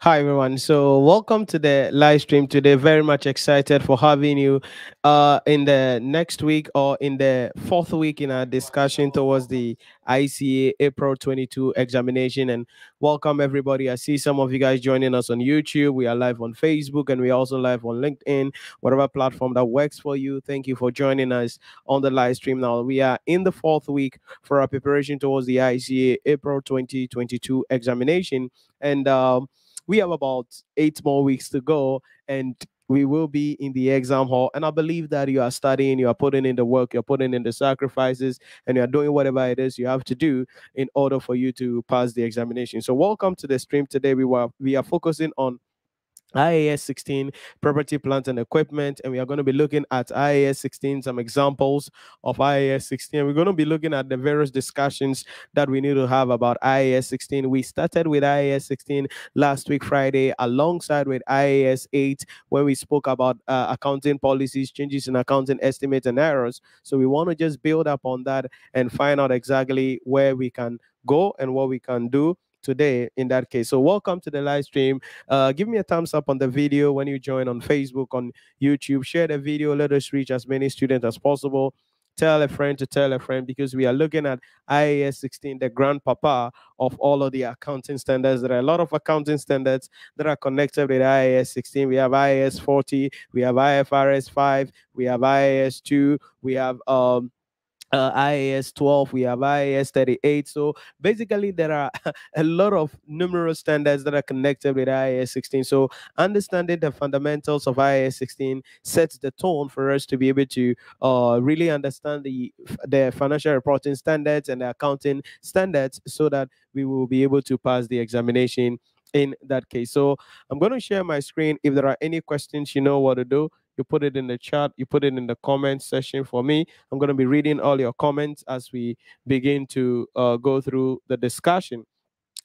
Hi everyone. So welcome to the live stream today. Very much excited for having you uh in the next week or in the fourth week in our discussion towards the ICAG April 22 examination and welcome everybody. I see some of you guys joining us on YouTube. We are live on Facebook and we are also live on LinkedIn, whatever platform that works for you. Thank you for joining us on the live stream now. We are in the fourth week for our preparation towards the ICAG April 2022 examination and um we have about eight more weeks to go, and we will be in the exam hall. And I believe that you are studying, you are putting in the work, you're putting in the sacrifices, and you're doing whatever it is you have to do in order for you to pass the examination. So, welcome to the stream today. We were we are focusing on IAS 16 property, plant, and equipment. And we are going to be looking at IAS 16, some examples of IAS 16. We're going to be looking at the various discussions that we need to have about IAS 16. We started with IAS 16 last week, Friday, alongside with IAS 8, when we spoke about uh, accounting policies, changes in accounting estimates, and errors. So we want to just build up on that and find out exactly where we can go and what we can do today in that case. So welcome to the live stream. Uh, give me a thumbs up on the video when you join on Facebook, on YouTube. Share the video. Let us reach as many students as possible. Tell a friend to tell a friend because we are looking at IAS 16, the grandpapa of all of the accounting standards. There are a lot of accounting standards that are connected with IAS 16. We have IAS 40, we have IFRS 5, we have IAS 2, we have um, uh, IAS 12, we have IAS 38. So basically, there are a lot of numerous standards that are connected with IAS 16. So understanding the fundamentals of IAS 16 sets the tone for us to be able to uh, really understand the the financial reporting standards and the accounting standards, so that we will be able to pass the examination in that case. So I'm going to share my screen. If there are any questions, you know what to do you put it in the chat, you put it in the comment section for me. I'm going to be reading all your comments as we begin to uh, go through the discussion.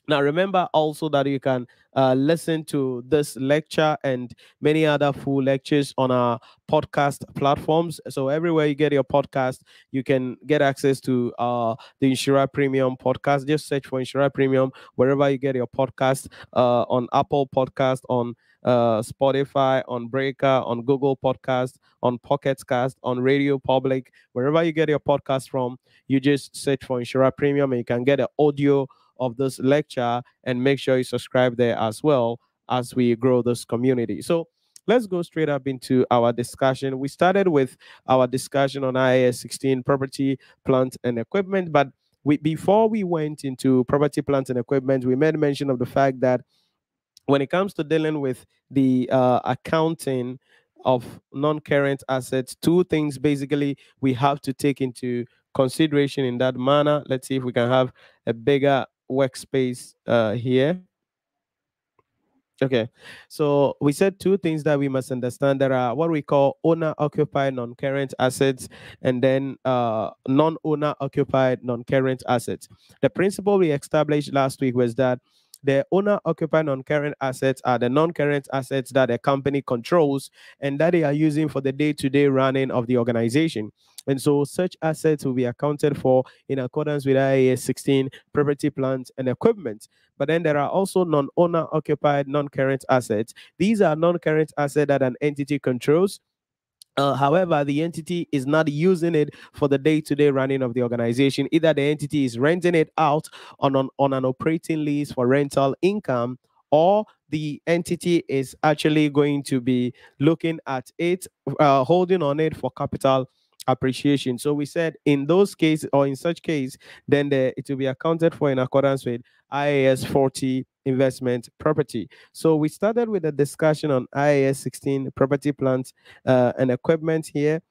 Now, remember also that you can uh, listen to this lecture and many other full lectures on our podcast platforms. So, everywhere you get your podcast, you can get access to uh, the Nhyira Premium podcast. Just search for Nhyira Premium wherever you get your podcast uh, on Apple Podcast, on uh, Spotify, on Breaker, on Google Podcast, on Pocket Cast, on Radio Public, wherever you get your podcast from, you just search for Nhyira Premium and you can get an audio of this lecture and make sure you subscribe there as well as we grow this community. So let's go straight up into our discussion. We started with our discussion on IAS 16 property, plant, and equipment, but we, before we went into property, plant, and equipment, we made mention of the fact that when it comes to dealing with the uh, accounting of non-current assets, two things basically we have to take into consideration in that manner. Let's see if we can have a bigger workspace uh, here. Okay, so we said two things that we must understand. There are what we call owner-occupied non-current assets, and then uh, non-owner occupied non-current assets. The principle we established last week was that the owner occupied non-current assets are the non-current assets that a company controls and that they are using for the day-to-day running of the organization. And so such assets will be accounted for in accordance with IAS 16 property, plant, and equipment. But then there are also non-owner occupied non-current assets. These are non-current assets that an entity controls uh, however, the entity is not using it for the day-to-day running of the organization. Either the entity is renting it out on, on, on an operating lease for rental income, or the entity is actually going to be looking at it, uh, holding on it for capital appreciation. So we said in those cases or in such case, then the, it will be accounted for in accordance with IAS 40 investment property. So we started with a discussion on IAS 16 property plants uh, and equipment here.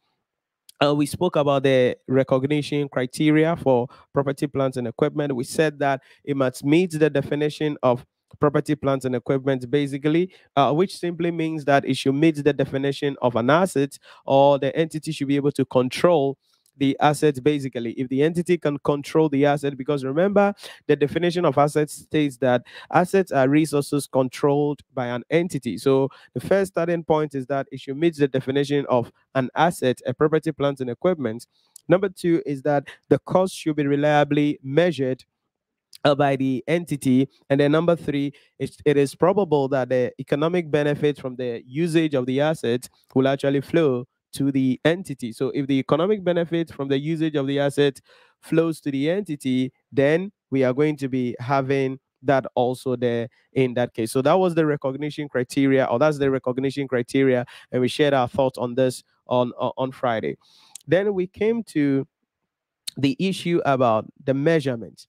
Uh, we spoke about the recognition criteria for property plants and equipment. We said that it must meet the definition of property, plants, and equipment, basically, uh, which simply means that it should meet the definition of an asset or the entity should be able to control the asset basically. If the entity can control the asset because remember the definition of assets states that assets are resources controlled by an entity. So the first starting point is that it should meet the definition of an asset a property plant and equipment. Number two is that the cost should be reliably measured uh, by the entity. And then number three, it, it is probable that the economic benefits from the usage of the assets will actually flow to the entity. So if the economic benefit from the usage of the asset flows to the entity, then we are going to be having that also there in that case. So that was the recognition criteria, or that's the recognition criteria, and we shared our thoughts on this on on Friday. Then we came to the issue about the measurement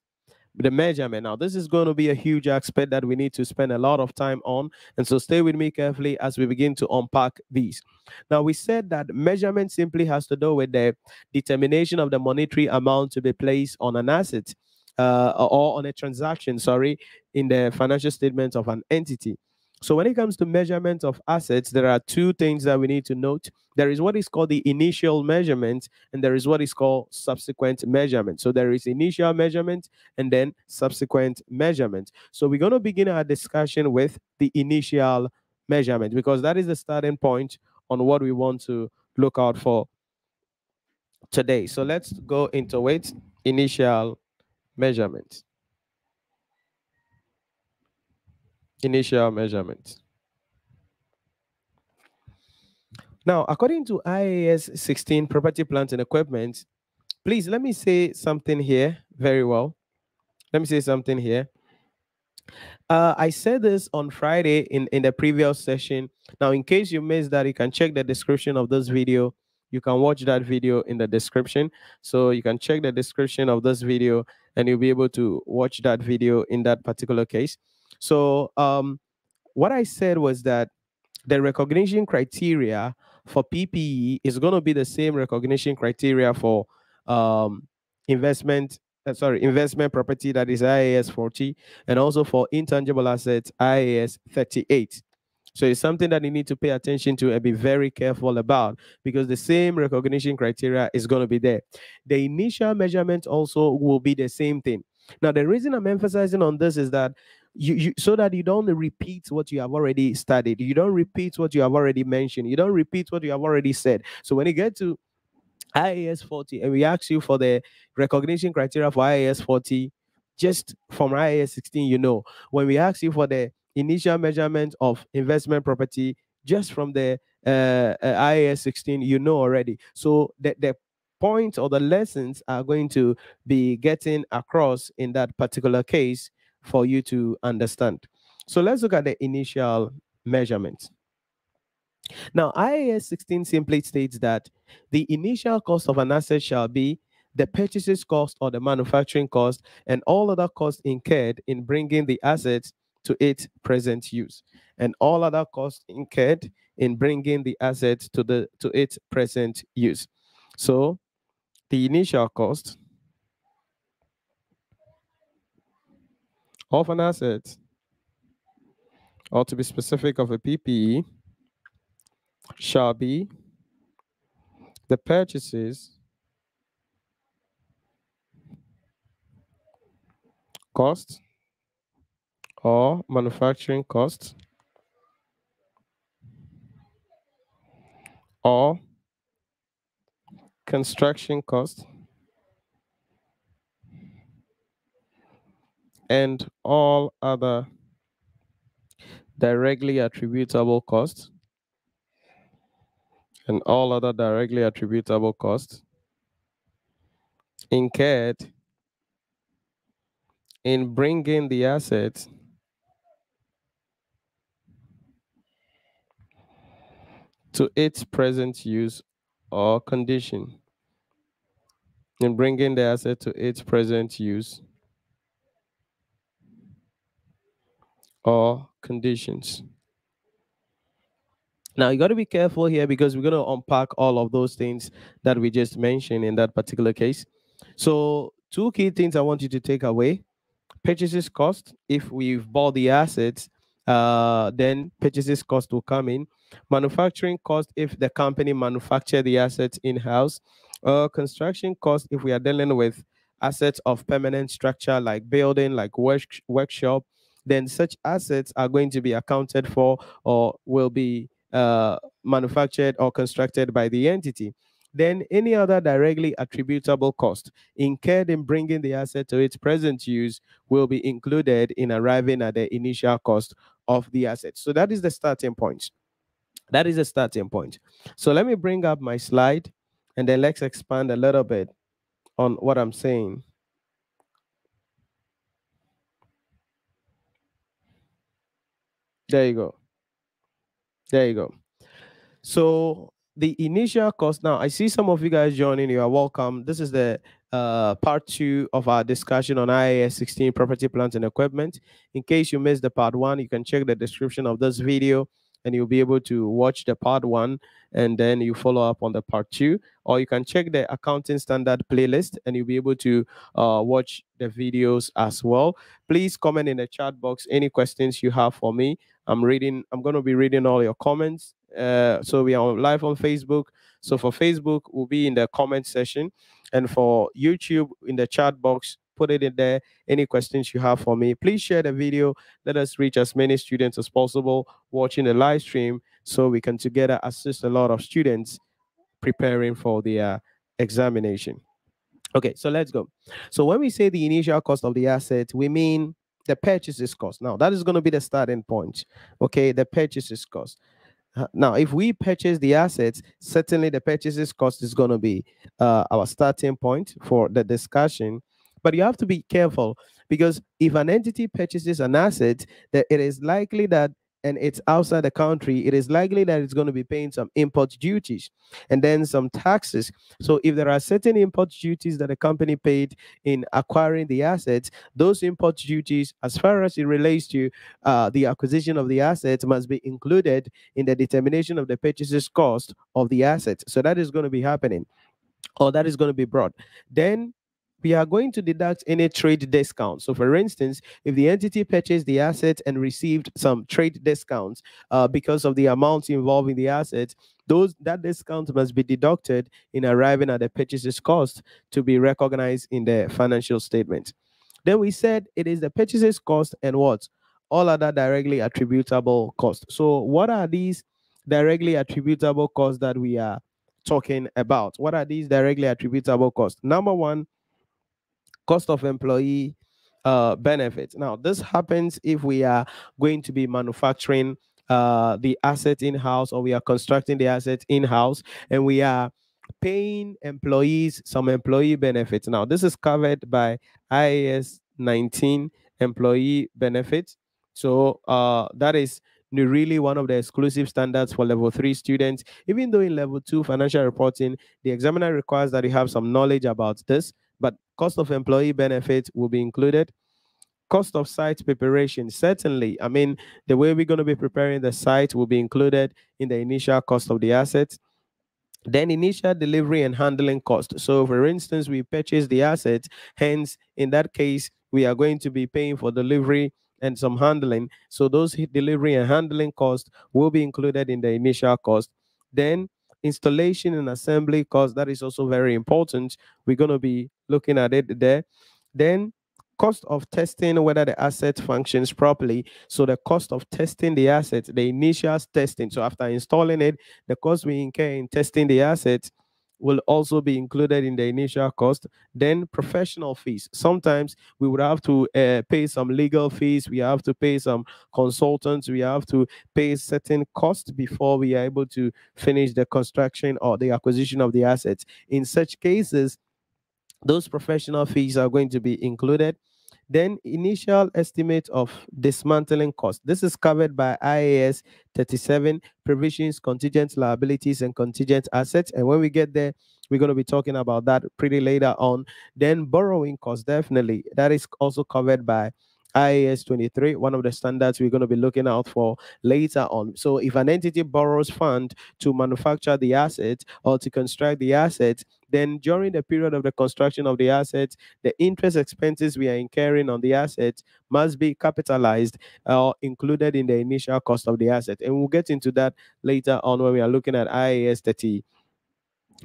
the measurement. Now, this is going to be a huge aspect that we need to spend a lot of time on. And so stay with me carefully as we begin to unpack these. Now, we said that measurement simply has to do with the determination of the monetary amount to be placed on an asset uh, or on a transaction, sorry, in the financial statement of an entity. So when it comes to measurement of assets, there are two things that we need to note. There is what is called the initial measurement, and there is what is called subsequent measurement. So there is initial measurement and then subsequent measurement. So we're going to begin our discussion with the initial measurement because that is the starting point on what we want to look out for today. So let's go into it. Initial measurement. Initial measurement. Now, according to IAS 16 property plant and equipment, please let me say something here very well. Let me say something here. Uh, I said this on Friday in, in the previous session. Now, in case you missed that, you can check the description of this video. You can watch that video in the description. So you can check the description of this video and you'll be able to watch that video in that particular case. So um, what I said was that the recognition criteria for PPE is going to be the same recognition criteria for um, investment. Uh, sorry, investment property that is IAS 40, and also for intangible assets IAS 38. So it's something that you need to pay attention to and be very careful about because the same recognition criteria is going to be there. The initial measurement also will be the same thing. Now, the reason I'm emphasizing on this is that you, you so that you don't repeat what you have already studied. You don't repeat what you have already mentioned. You don't repeat what you have already said. So when you get to IAS 40 and we ask you for the recognition criteria for IAS 40 just from IAS 16 you know. When we ask you for the initial measurement of investment property just from the uh, uh, IAS 16 you know already. So the, the point or the lessons are going to be getting across in that particular case for you to understand. So let's look at the initial measurements. Now, IAS 16 simply states that the initial cost of an asset shall be the purchases cost or the manufacturing cost and all other costs incurred in bringing the assets to its present use and all other costs incurred in bringing the assets to the to its present use so the initial cost of an asset, or to be specific of a PPE, shall be the purchases cost or manufacturing cost or construction cost and all other directly attributable costs and all other directly attributable costs incurred in bringing the assets to its present use or condition in bringing the asset to its present use or conditions. Now, you got to be careful here because we're going to unpack all of those things that we just mentioned in that particular case. So, two key things I want you to take away purchases cost. If we've bought the assets, uh, then purchases cost will come in. Manufacturing cost if the company manufacture the assets in house. Uh, construction cost if we are dealing with assets of permanent structure like building, like work, workshop, then such assets are going to be accounted for or will be uh, manufactured or constructed by the entity. Then any other directly attributable cost incurred in bringing the asset to its present use will be included in arriving at the initial cost of the asset. So that is the starting point. That is the starting point. So let me bring up my slide and then let's expand a little bit on what I'm saying. There you go. There you go. So the initial cost now, I see some of you guys joining. You are welcome. This is the uh, part two of our discussion on IAS 16 property, plant, and equipment. In case you missed the part one, you can check the description of this video and you'll be able to watch the part one and then you follow up on the part two. Or you can check the accounting standard playlist and you'll be able to uh, watch the videos as well. Please comment in the chat box any questions you have for me. I'm reading i'm going to be reading all your comments uh, so we are live on facebook so for facebook we'll be in the comment section and for youtube in the chat box put it in there. Any questions you have for me, please share the video. Let us reach as many students as possible watching the live stream so we can together assist a lot of students preparing for the uh, examination. Okay, so let's go. So when we say the initial cost of the asset, we mean the purchases cost. Now, that is going to be the starting point. Okay, the purchases cost. Uh, now, if we purchase the assets, certainly the purchases cost is going to be uh, our starting point for the discussion. But you have to be careful because if an entity purchases an asset, that it is likely that and it's outside the country, it is likely that it's going to be paying some import duties and then some taxes. So, if there are certain import duties that a company paid in acquiring the assets, those import duties, as far as it relates to uh, the acquisition of the assets, must be included in the determination of the purchases cost of the assets. So, that is going to be happening or that is going to be brought. Then we are going to deduct any trade discount. So, for instance, if the entity purchased the asset and received some trade discounts uh, because of the amounts involved in the asset, those that discount must be deducted in arriving at the purchases cost to be recognized in the financial statement. Then we said it is the purchases cost and what all other directly attributable costs. So, what are these directly attributable costs that we are talking about? What are these directly attributable costs? Number one cost of employee uh, benefits. Now, this happens if we are going to be manufacturing uh, the asset in house or we are constructing the asset in house and we are paying employees some employee benefits. Now, this is covered by IAS 19 employee benefits. So, uh, that is really one of the exclusive standards for level three students. Even though in level two financial reporting, the examiner requires that you have some knowledge about this, but cost of employee benefits will be included. Cost of site preparation, certainly. I mean, the way we're going to be preparing the site will be included in the initial cost of the assets. Then initial delivery and handling cost. So, for instance, we purchase the assets. Hence, in that case, we are going to be paying for delivery and some handling. So those delivery and handling costs will be included in the initial cost. Then installation and assembly cost that is also very important. We're going to be looking at it there. Then cost of testing whether the asset functions properly. So the cost of testing the asset the initial testing. So after installing it the cost we incur in testing the asset will also be included in the initial cost. Then professional fees. Sometimes we would have to uh, pay some legal fees. We have to pay some consultants. We have to pay certain costs before we are able to finish the construction or the acquisition of the assets. In such cases, those professional fees are going to be included. Then initial estimate of dismantling cost. This is covered by IAS 37 provisions, contingent liabilities, and contingent assets. And when we get there, we're going to be talking about that pretty later on. Then borrowing cost, definitely. That is also covered by IAS 23, one of the standards we're going to be looking out for later on. So, if an entity borrows fund to manufacture the asset or to construct the asset, then during the period of the construction of the assets, the interest expenses we are incurring on the assets must be capitalized or included in the initial cost of the asset. And we'll get into that later on when we are looking at IAS 30.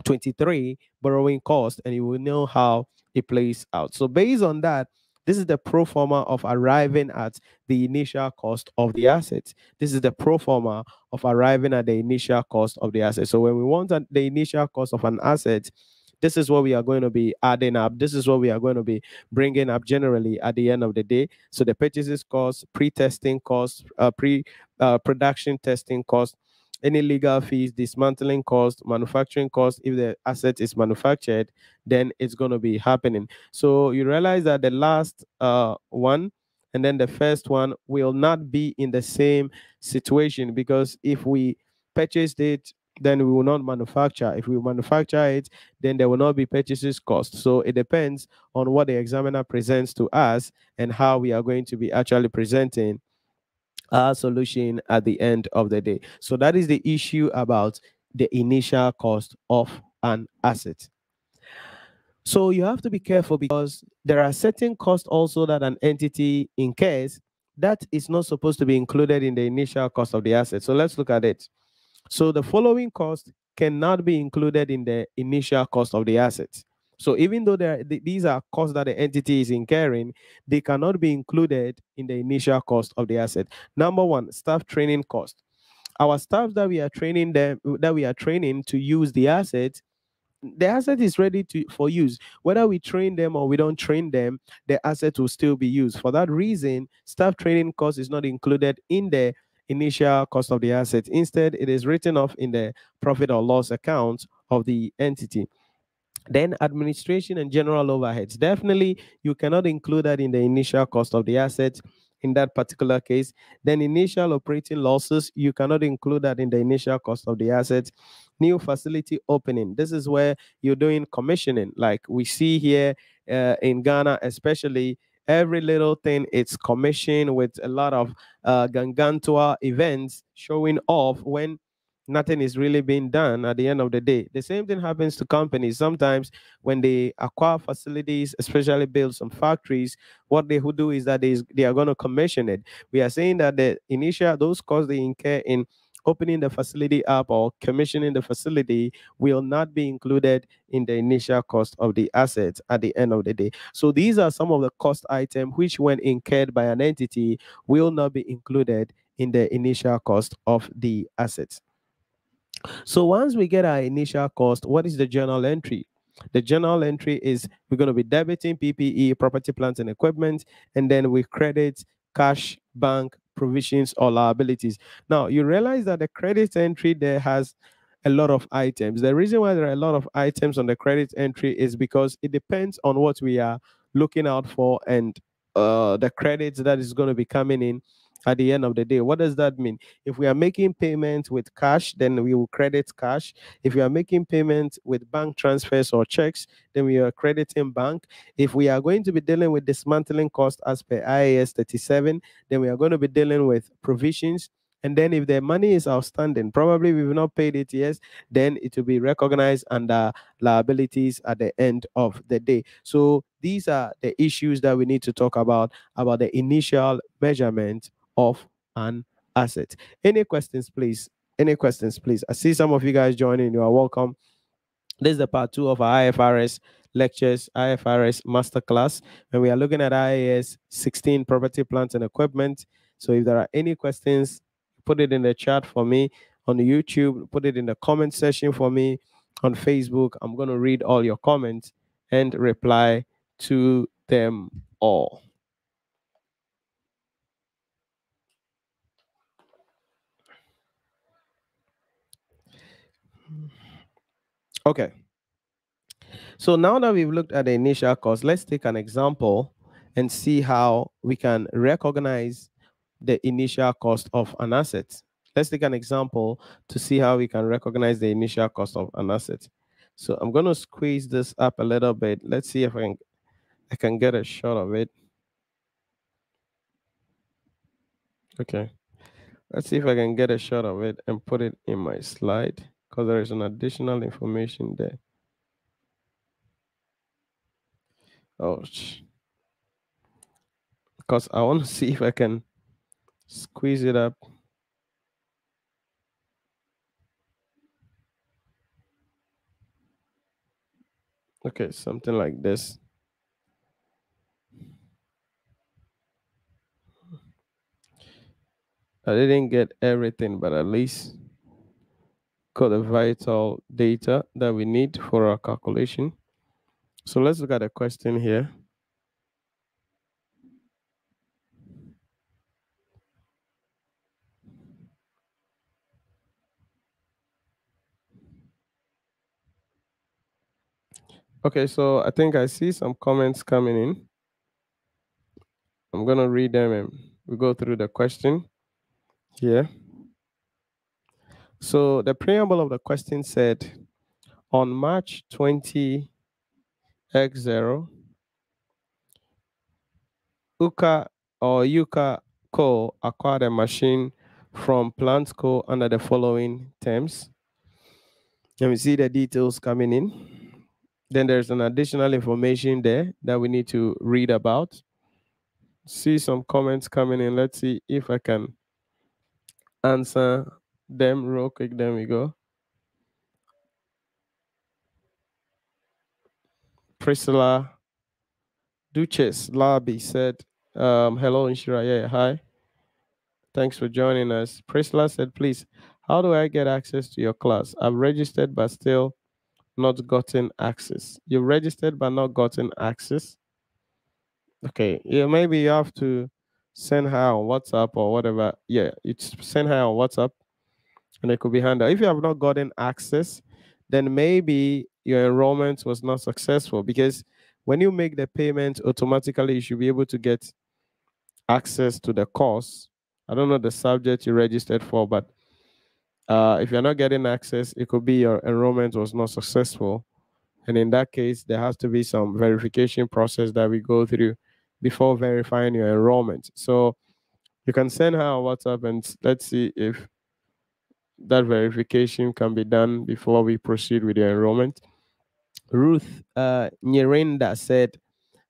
23 borrowing cost and you will know how it plays out so based on that This is the pro forma of arriving at the initial cost of the asset. This is the pro forma of arriving at the initial cost of the asset. So when we want the initial cost of an asset, this is what we are going to be adding up. This is what we are going to be bringing up generally at the end of the day. So the purchases cost, pre-testing cost, uh, pre-production uh, testing cost, any legal fees, dismantling cost, manufacturing cost. If the asset is manufactured, then it's going to be happening. So you realize that the last uh, one and then the first one will not be in the same situation because if we purchased it then we will not manufacture. If we manufacture it, then there will not be purchases cost. So it depends on what the examiner presents to us and how we are going to be actually presenting our solution at the end of the day. So that is the issue about the initial cost of an asset. So you have to be careful because there are certain costs also that an entity incurs that is not supposed to be included in the initial cost of the asset. So let's look at it. So the following cost cannot be included in the initial cost of the assets. So even though these are costs that the entity is incurring, they cannot be included in the initial cost of the asset. Number one, staff training cost. Our staff that we are training them that we are training to use the asset the asset is ready to for use whether we train them or we don't train them the asset will still be used for that reason staff training cost is not included in the initial cost of the asset. Instead, it is written off in the profit or loss account of the entity. Then administration and general overheads. Definitely, you cannot include that in the initial cost of the asset in that particular case. Then initial operating losses, you cannot include that in the initial cost of the asset. New facility opening. This is where you're doing commissioning, like we see here uh, in Ghana, especially every little thing it's commissioned with a lot of uh, gangantua events showing off when nothing is really being done at the end of the day. The same thing happens to companies. Sometimes when they acquire facilities, especially build some factories, what they would do is that they, they are going to commission it. We are saying that the initial, those costs they incur in opening the facility up or commissioning the facility will not be included in the initial cost of the assets at the end of the day. So these are some of the cost items which when incurred by an entity will not be included in the initial cost of the assets. So once we get our initial cost, what is the journal entry? The journal entry is we're going to be debiting PPE, property, plant, and equipment, and then we credit cash, bank, provisions or liabilities. Now, you realize that the credit entry there has a lot of items. The reason why there are a lot of items on the credit entry is because it depends on what we are looking out for and uh, the credits that is going to be coming in at the end of the day. What does that mean? If we are making payments with cash, then we will credit cash. If we are making payments with bank transfers or checks, then we are crediting bank. If we are going to be dealing with dismantling cost as per IAS 37, then we are going to be dealing with provisions. And then if the money is outstanding, probably we've not paid it yet, then it will be recognized under liabilities at the end of the day. So these are the issues that we need to talk about, about the initial measurement of an asset. Any questions, please? Any questions, please? I see some of you guys joining. You are welcome. This is the part two of our IFRS lectures, IFRS masterclass, and we are looking at IAS 16 property, plants, and equipment. So if there are any questions, put it in the chat for me on YouTube, put it in the comment section for me on Facebook. I'm going to read all your comments and reply to them all. Okay. So now that we've looked at the initial cost, let's take an example and see how we can recognize the initial cost of an asset. Let's take an example to see how we can recognize the initial cost of an asset. So I'm going to squeeze this up a little bit. Let's see if I can, I can get a shot of it. Okay. Let's see if I can get a shot of it and put it in my slide because there is an additional information there. Ouch. Because I want to see if I can squeeze it up. Okay, something like this. I didn't get everything, but at least got the vital data that we need for our calculation. So let's look at a question here. Okay, so I think I see some comments coming in. I'm going to read them and we'll go through the question here. So the preamble of the question said on March 20 X0, UCA or UCA Co acquired a machine from Plant Co under the following terms. Can we see the details coming in? Then there's an additional information there that we need to read about. See some comments coming in. Let's see if I can answer them real quick. then we go. Priscilla Duchess Labi said, um, hello, Nhyira. Yeah, hi. Thanks for joining us. Priscilla said, please, how do I get access to your class? I've registered but still not gotten access. You registered but not gotten access. Okay, yeah, maybe you have to send her on WhatsApp or whatever. Yeah, you send her on WhatsApp and it could be handled. If you have not gotten access, then maybe your enrollment was not successful because when you make the payment automatically, you should be able to get access to the course. I don't know the subject you registered for, but uh, if you're not getting access, it could be your enrollment was not successful. And in that case, there has to be some verification process that we go through before verifying your enrollment. So you can send her a WhatsApp and let's see if that verification can be done before we proceed with your enrollment. Ruth uh, Nyerinda said,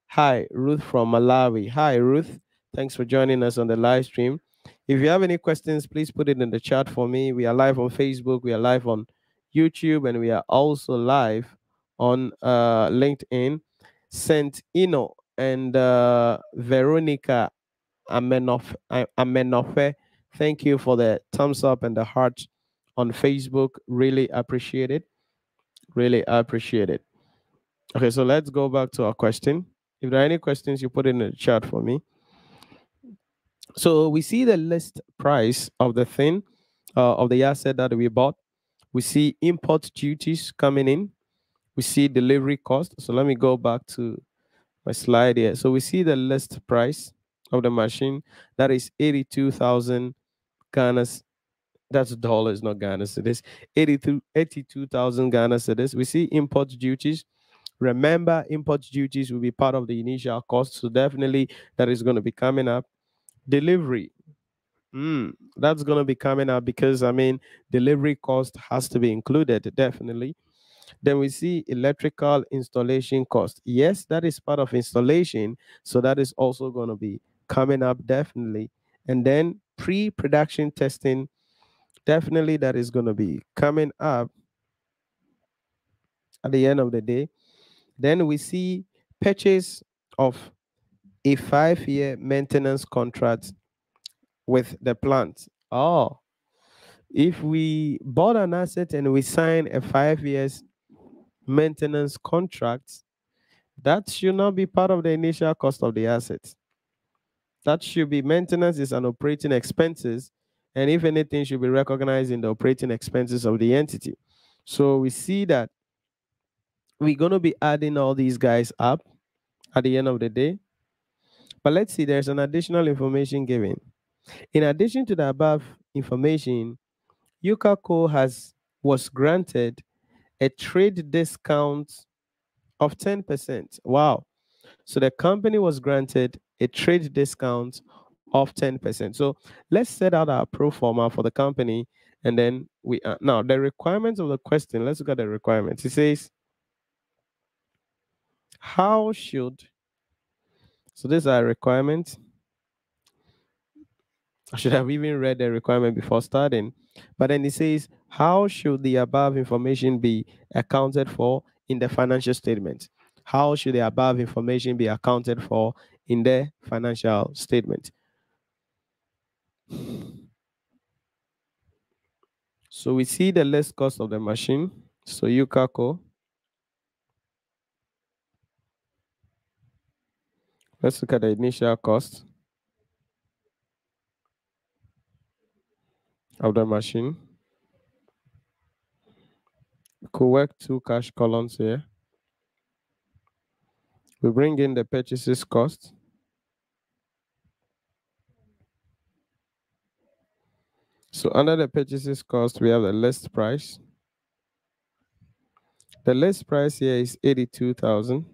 Hi, Ruth from Malawi. Hi, Ruth. Thanks for joining us on the live stream. If you have any questions, please put it in the chat for me. We are live on Facebook, we are live on YouTube, and we are also live on uh, LinkedIn. Saint Ino and uh, Veronica Amenofe, Amenofe, thank you for the thumbs up and the heart on Facebook. Really appreciate it. Really appreciate it. Okay, so let's go back to our question. If there are any questions, you put in the chat for me. So we see the list price of the thing, uh, of the asset that we bought. We see import duties coming in. We see delivery cost. So let me go back to my slide here. So we see the list price of the machine. That is 82,000 Ghana's. That's dollar. dollars, not Ghana cedis. 82,000 Ghana cedis. We see import duties. Remember, import duties will be part of the initial cost. So definitely that is going to be coming up. Delivery. Mm, that's going to be coming up because, I mean, delivery cost has to be included, definitely. Then we see electrical installation cost. Yes, that is part of installation. So that is also going to be coming up, definitely. And then pre production testing, definitely that is going to be coming up at the end of the day. Then we see purchase of a five year maintenance contract with the plant. Oh, if we bought an asset and we sign a five years maintenance contract, that should not be part of the initial cost of the asset. That should be maintenance is an operating expenses, and if anything, should be recognized in the operating expenses of the entity. So we see that we're going to be adding all these guys up at the end of the day. But let's see, there's an additional information given. In addition to the above information, UCACO has was granted a trade discount of 10%. Wow. So the company was granted a trade discount of 10%. So let's set out our pro forma for the company and then we are now the requirements of the question. Let's look at the requirements. It says, How should so these are requirements. I should have even read the requirement before starting. But then it says, how should the above information be accounted for in the financial statement? How should the above information be accounted for in the financial statement? So we see the less cost of the machine. So UCACO. Let's look at the initial cost of the machine. Could work two cash columns here. We bring in the purchases cost. So under the purchases cost, we have the list price. The list price here is 82,000.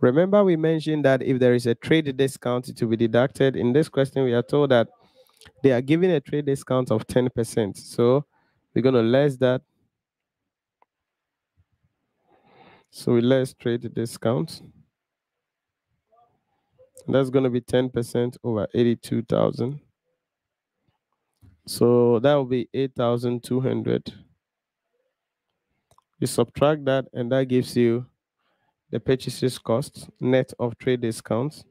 Remember we mentioned that if there is a trade discount, to be deducted. In this question, we are told that they are giving a trade discount of 10%. So we're going to less that. So we less trade discount. That's going to be 10% over 82,000. So that will be 8,200. You subtract that, and that gives you the purchases cost net of trade discounts.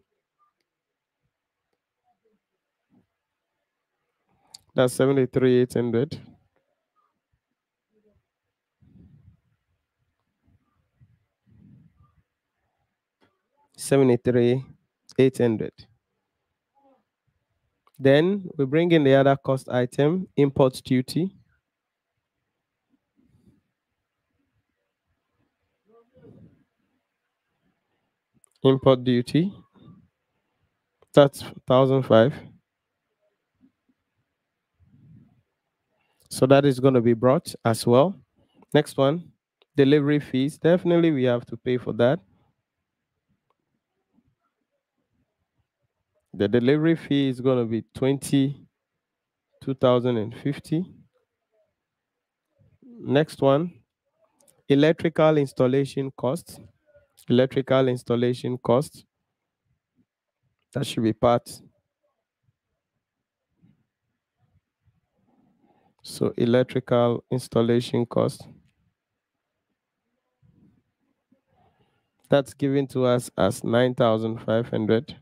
That's 73,800. Seventy-three, eight hundred. Then we bring in the other cost item, import duty. Import duty. That's thousand five. So that is going to be brought as well. Next one, delivery fees. Definitely we have to pay for that. The delivery fee is going to be 20, 2050. Next one, electrical installation costs. Electrical installation costs. That should be part. So electrical installation cost. That's given to us as 9,500.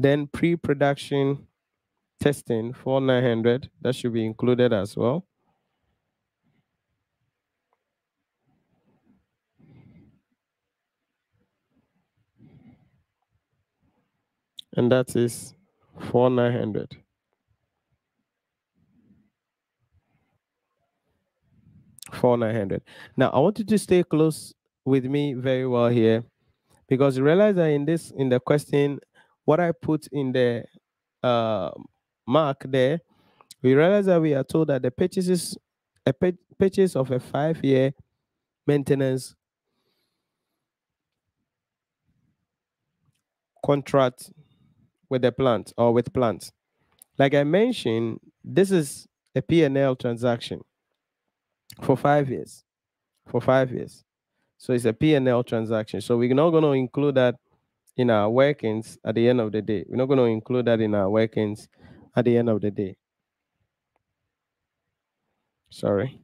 Then pre-production testing for 900, that should be included as well. And that is for 900. For 900. Now, I want you to stay close with me very well here because you realize that in this, in the question, what I put in the uh, mark there, we realize that we are told that the purchases, a purchase of a five-year maintenance contract with the plant or with plants. Like I mentioned, this is a P&L transaction for five years. For five years. So it's a P&L transaction. So we're not going to include that in our workings at the end of the day. We're not going to include that in our workings at the end of the day. Sorry.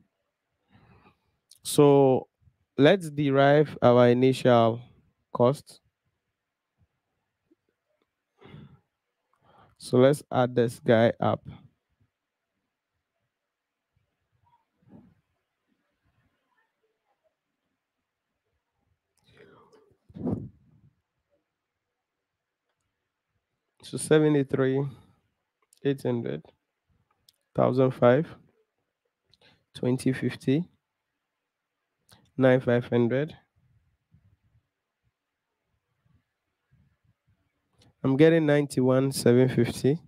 So let's derive our initial cost. So let's add this guy up. So 73, 800, 1005, 2050, 9500. I'm getting 91, 750.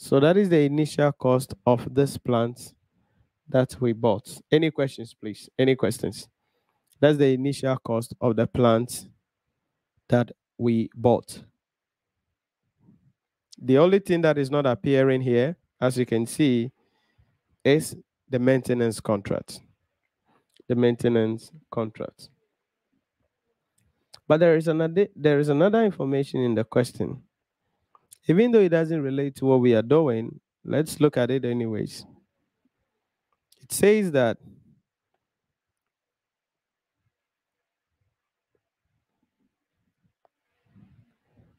So that is the initial cost of this plant that we bought. Any questions, please? Any questions? That's the initial cost of the plant that we bought. The only thing that is not appearing here, as you can see, is the maintenance contract. The maintenance contract. But there is another there is another information in the question Even though it doesn't relate to what we are doing, let's look at it anyways. It says that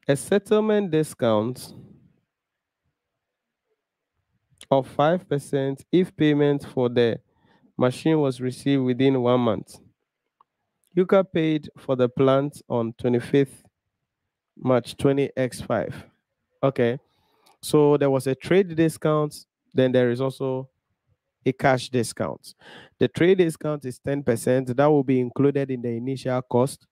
a settlement discount of 5% if payment for the machine was received within one month. Yuka paid for the plant on 25th March 20x5. Okay. So there was a trade discount, then there is also a cash discount. The trade discount is 10%. That will be included in the initial cost.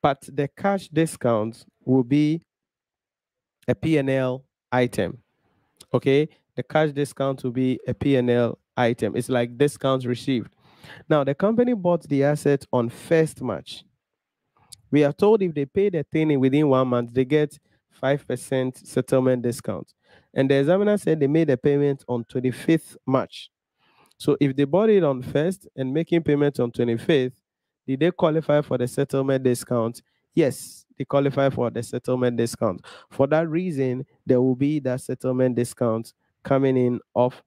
But the cash discount will be a P&L item. Okay? The cash discount will be a P&L item. It's like discounts received. Now, the company bought the asset on first March. We are told if they pay the thing within one month, they get 5% settlement discount. And the examiner said they made a payment on 25th March. So if they bought it on first and making payment on 25th, did they qualify for the settlement discount? Yes, they qualify for the settlement discount. For that reason, there will be that settlement discount coming in of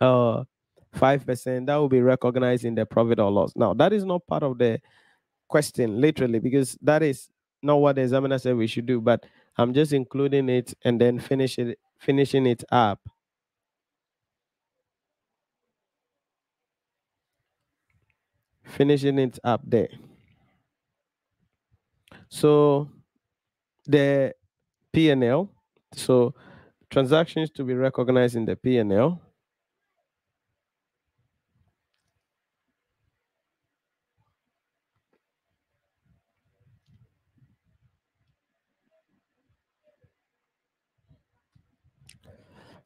uh 5% that will be recognized in the profit or loss. Now, that is not part of the question, literally, because that is not what the examiner said we should do, but I'm just including it and then finish it, finishing it up. Finishing it up there. So the P&L, so transactions to be recognized in the P&L.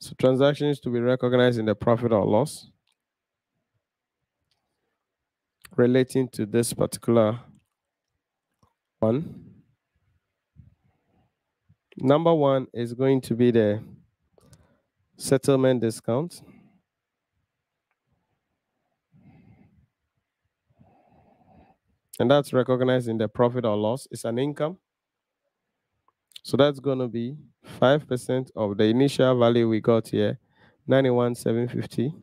So transactions to be recognized in the profit or loss relating to this particular one. Number one is going to be the settlement discount. And that's recognized in the profit or loss. It's an income. So that's going to be 5% of the initial value we got here, 91,750.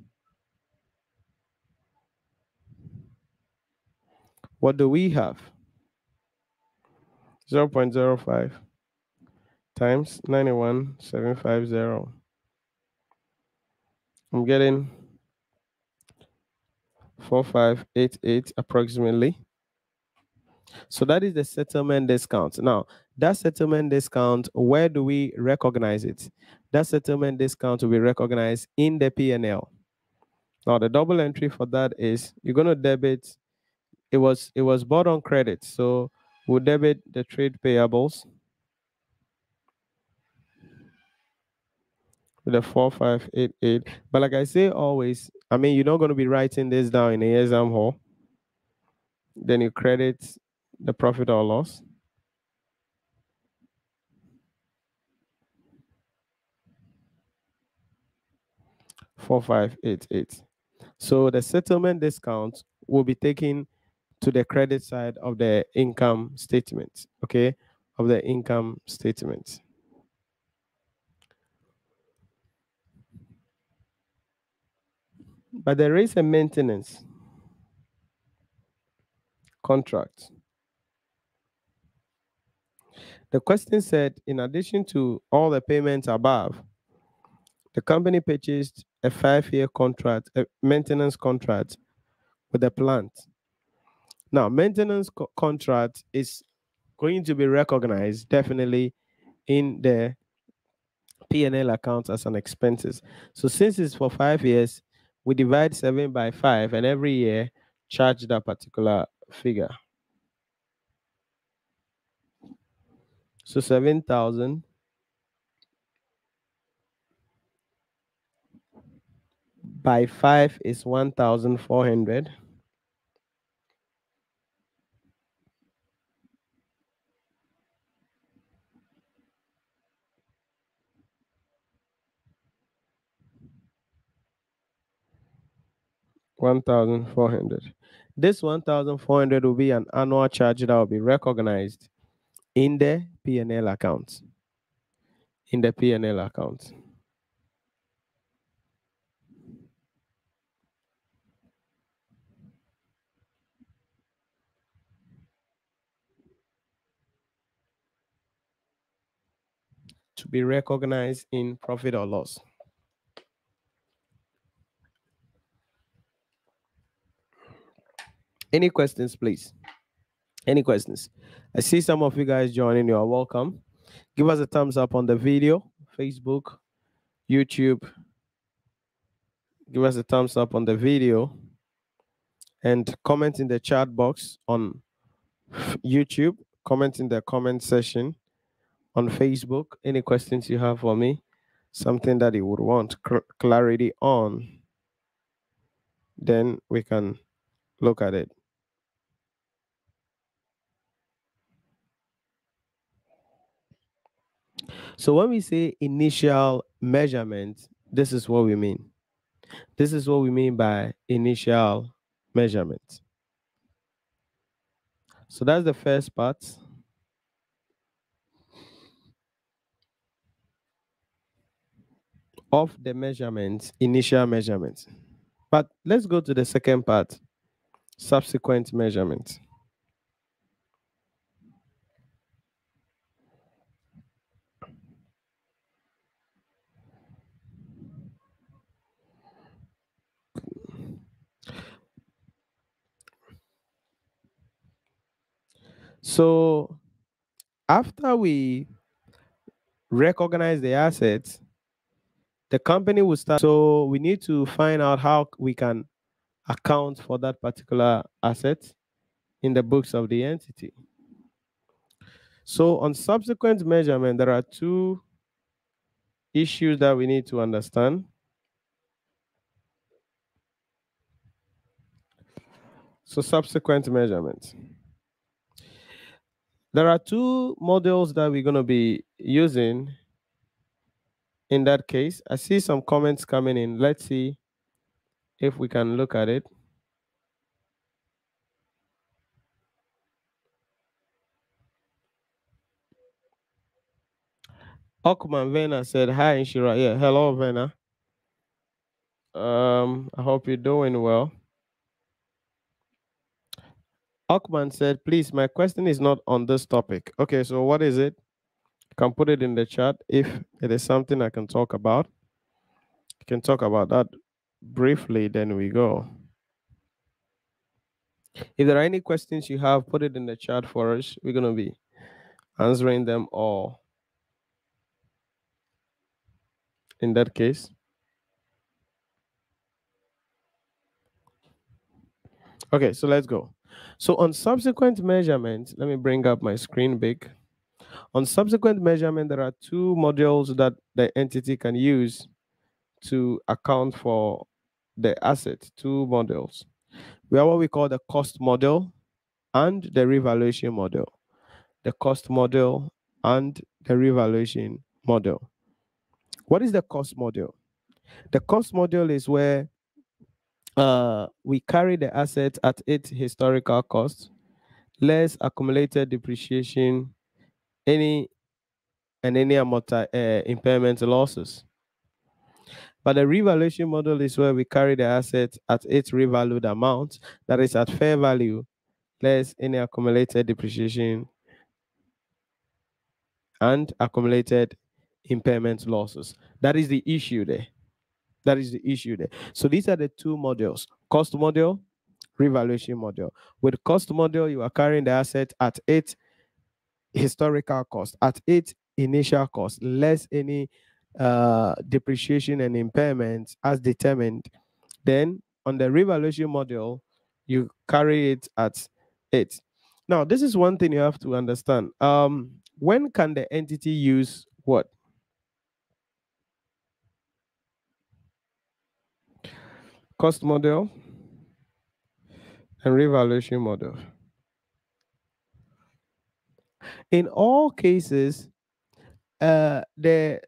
What do we have? 0 0.05 times 91,750. I'm getting 4588 approximately. So that is the settlement discount. Now, that settlement discount, where do we recognize it? That settlement discount will be recognized in the P&L. Now, the double entry for that is you're going to debit. It was it was bought on credit, so we'll debit the trade payables The a 4588. But like I say always, I mean, you're not going to be writing this down in a exam hall. Then you credit the profit or loss. Four five eight eight. So the settlement discount will be taken to the credit side of the income statement, okay, of the income statement. But there is a maintenance contract the question said, in addition to all the payments above, the company purchased a five-year contract, a maintenance contract with the plant. Now, maintenance co- contract is going to be recognized definitely in the P&L account as an expenses. So since it's for five years, we divide seven by five, and every year charge that particular figure. So 7,000 by 5 is 1,400. 1,400. This 1,400 will be an annual charge that will be recognized in the P&L account. In the P&L account. To be recognized in profit or loss. Any questions, please? Any questions? I see some of you guys joining. You are welcome. Give us a thumbs up on the video, Facebook, YouTube. Give us a thumbs up on the video and comment in the chat box on YouTube. Comment in the comment section on Facebook. Any questions you have for me? Something that you would want clarity on? Then we can look at it. So when we say initial measurement, this is what we mean. This is what we mean by initial measurement. So that's the first part. Of the measurements, initial measurements. But let's go to the second part, subsequent measurements. So after we recognize the assets, the company will start. So we need to find out how we can account for that particular asset in the books of the entity. So on subsequent measurement, there are two issues that we need to understand. So subsequent measurements. There are two models that we're going to be using in that case. I see some comments coming in. Let's see if we can look at it. Okman Vena said, Hi, Nhyira. Yeah, hello, Vena. Um, I hope you're doing well. Ockman said, please, my question is not on this topic. Okay, so what is it? You can put it in the chat if it is something I can talk about. I can talk about that briefly, then we go. If there are any questions you have, put it in the chat for us. We're going to be answering them all. In that case, okay, so let's go. So on subsequent measurement, let me bring up my screen big. On subsequent measurement, there are two modules that the entity can use to account for the asset, two models. We have what we call the cost model and the revaluation model. The cost model and the revaluation model. What is the cost model? The cost model is where uh, we carry the asset at its historical cost, less accumulated depreciation, any and any amorti- uh, impairment losses. But the revaluation model is where we carry the asset at its revalued amount, that is at fair value, less any accumulated depreciation and accumulated impairment losses. That is the issue there. That is the issue there. So these are the two modules, cost model, revaluation model. With cost model, you are carrying the asset at its historical cost, at its initial cost, less any uh, depreciation and impairment as determined. Then on the revaluation model, you carry it at it. Now, this is one thing you have to understand. Um, when can the entity use what? Cost model and revaluation model. In all cases, uh, the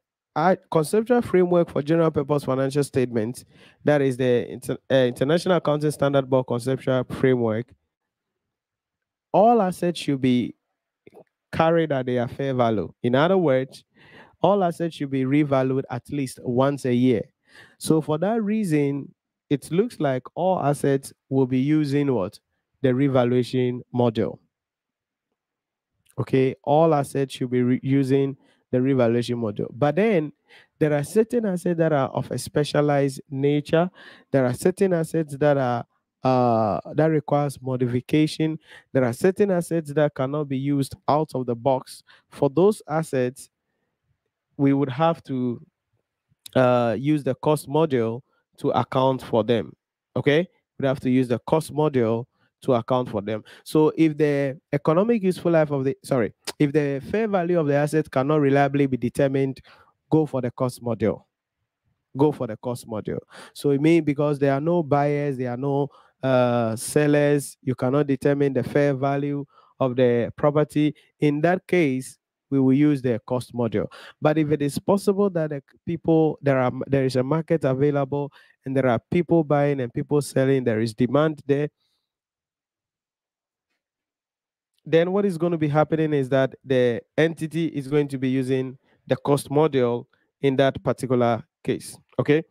conceptual framework for general purpose financial statements, that is the Inter- uh, International Accounting Standard Board conceptual framework, all assets should be carried at their fair value. In other words, all assets should be revalued at least once a year. So for that reason, it looks like all assets will be using what? The revaluation model. Okay, all assets should be using the revaluation model. But then there are certain assets that are of a specialized nature. There are certain assets that are uh, that requires modification. There are certain assets that cannot be used out of the box. For those assets, we would have to uh, use the cost module to account for them. Okay, we have to use the cost module to account for them. So if the economic useful life of the sorry, if the fair value of the asset cannot reliably be determined, go for the cost module. Go for the cost module. So it means because there are no buyers, there are no uh, sellers, you cannot determine the fair value of the property. In that case, we will use the cost module. But if it is possible that the people there are there is a market available and there are people buying and people selling, there is demand there. Then what is going to be happening is that the entity is going to be using the cost module in that particular case. Okay.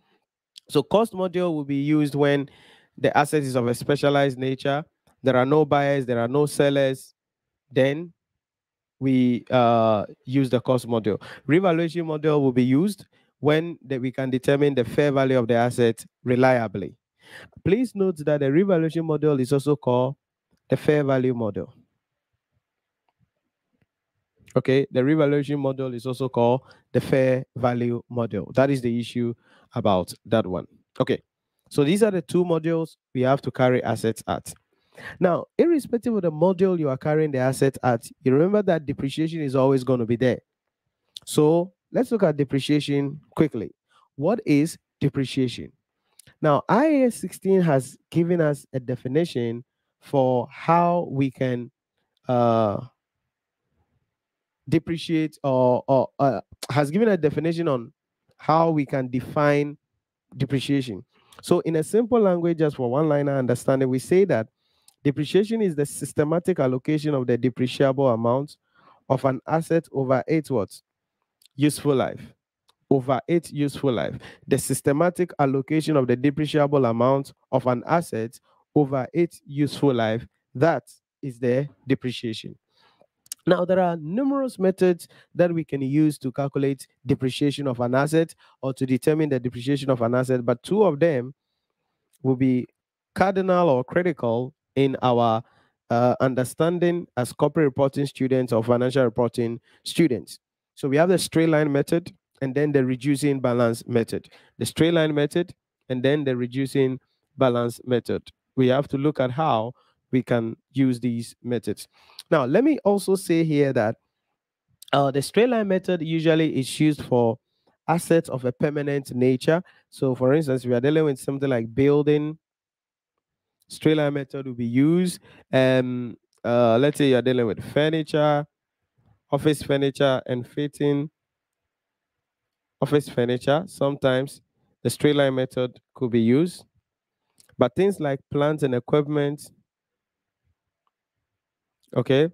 So cost module will be used when the asset is of a specialized nature. There are no buyers, there are no sellers. Then we uh, use the cost model. Revaluation model will be used when we can determine the fair value of the asset reliably. Please note that the revaluation model is also called the fair value model. Okay, the revaluation model is also called the fair value model. That is the issue about that one. Okay, so these are the two modules we have to carry assets at. Now, irrespective of the module you are carrying the asset at, you remember that depreciation is always going to be there. So let's look at depreciation quickly. What is depreciation? Now, IAS 16 has given us a definition for how we can uh, depreciate or, or uh, has given a definition on how we can define depreciation. So, in a simple language, just for one liner understanding, we say that Depreciation is the systematic allocation of the depreciable amount of an asset over its what? Useful life. Over its useful life. The systematic allocation of the depreciable amount of an asset over its useful life. That is the depreciation. Now, there are numerous methods that we can use to calculate depreciation of an asset or to determine the depreciation of an asset, but two of them will be cardinal or critical in our uh, understanding as corporate reporting students or financial reporting students. So we have the straight line method and then the reducing balance method. The straight line method and then the reducing balance method. We have to look at how we can use these methods. Now, let me also say here that uh, the straight line method usually is used for assets of a permanent nature. So, for instance, we are dealing with something like building straight line method will be used. Um, uh, let's say you're dealing with furniture, office furniture, and fitting office furniture. Sometimes the straight line method could be used. But things like plants and equipment, okay,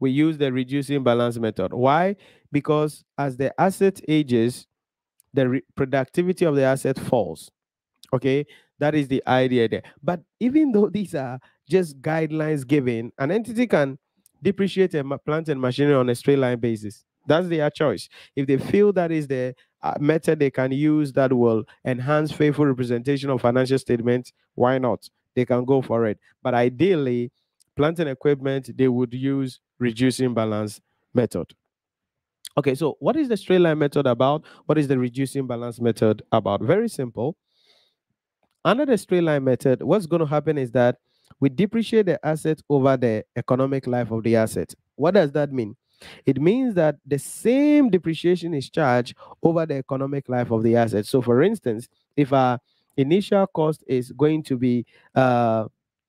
we use the reducing balance method. Why? Because as the asset ages, the productivity of the asset falls. Okay, that is the idea there. But even though these are just guidelines given, an entity can depreciate a plant and machinery on a straight line basis. That's their choice. If they feel that is the uh, method they can use that will enhance faithful representation of financial statements, why not? They can go for it. But ideally, plant and equipment, they would use reducing balance method. Okay, so what is the straight line method about? What is the reducing balance method about? Very simple. Under the straight line method, what's going to happen is that we depreciate the asset over the economic life of the asset. What does that mean? It means that the same depreciation is charged over the economic life of the asset. So, for instance, if our initial cost is going to be uh,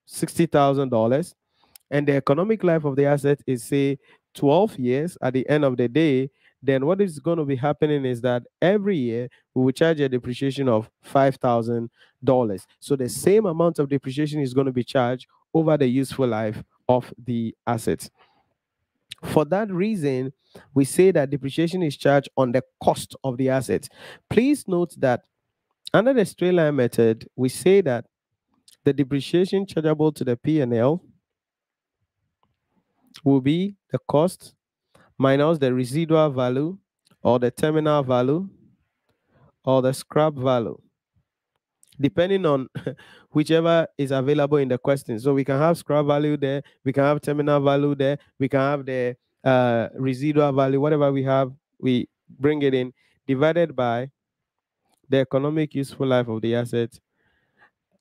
$60,000 and the economic life of the asset is, say, 12 years, at the end of the day, then what is going to be happening is that every year we will charge a depreciation of $5,000. So the same amount of depreciation is going to be charged over the useful life of the assets. For that reason, we say that depreciation is charged on the cost of the assets. Please note that under the straight line method, we say that the depreciation chargeable to the P&L will be the cost minus the residual value or the terminal value or the scrap value depending on whichever is available in the question. So we can have scrap value there, we can have terminal value there, we can have the uh, residual value, whatever we have, we bring it in, divided by the economic useful life of the asset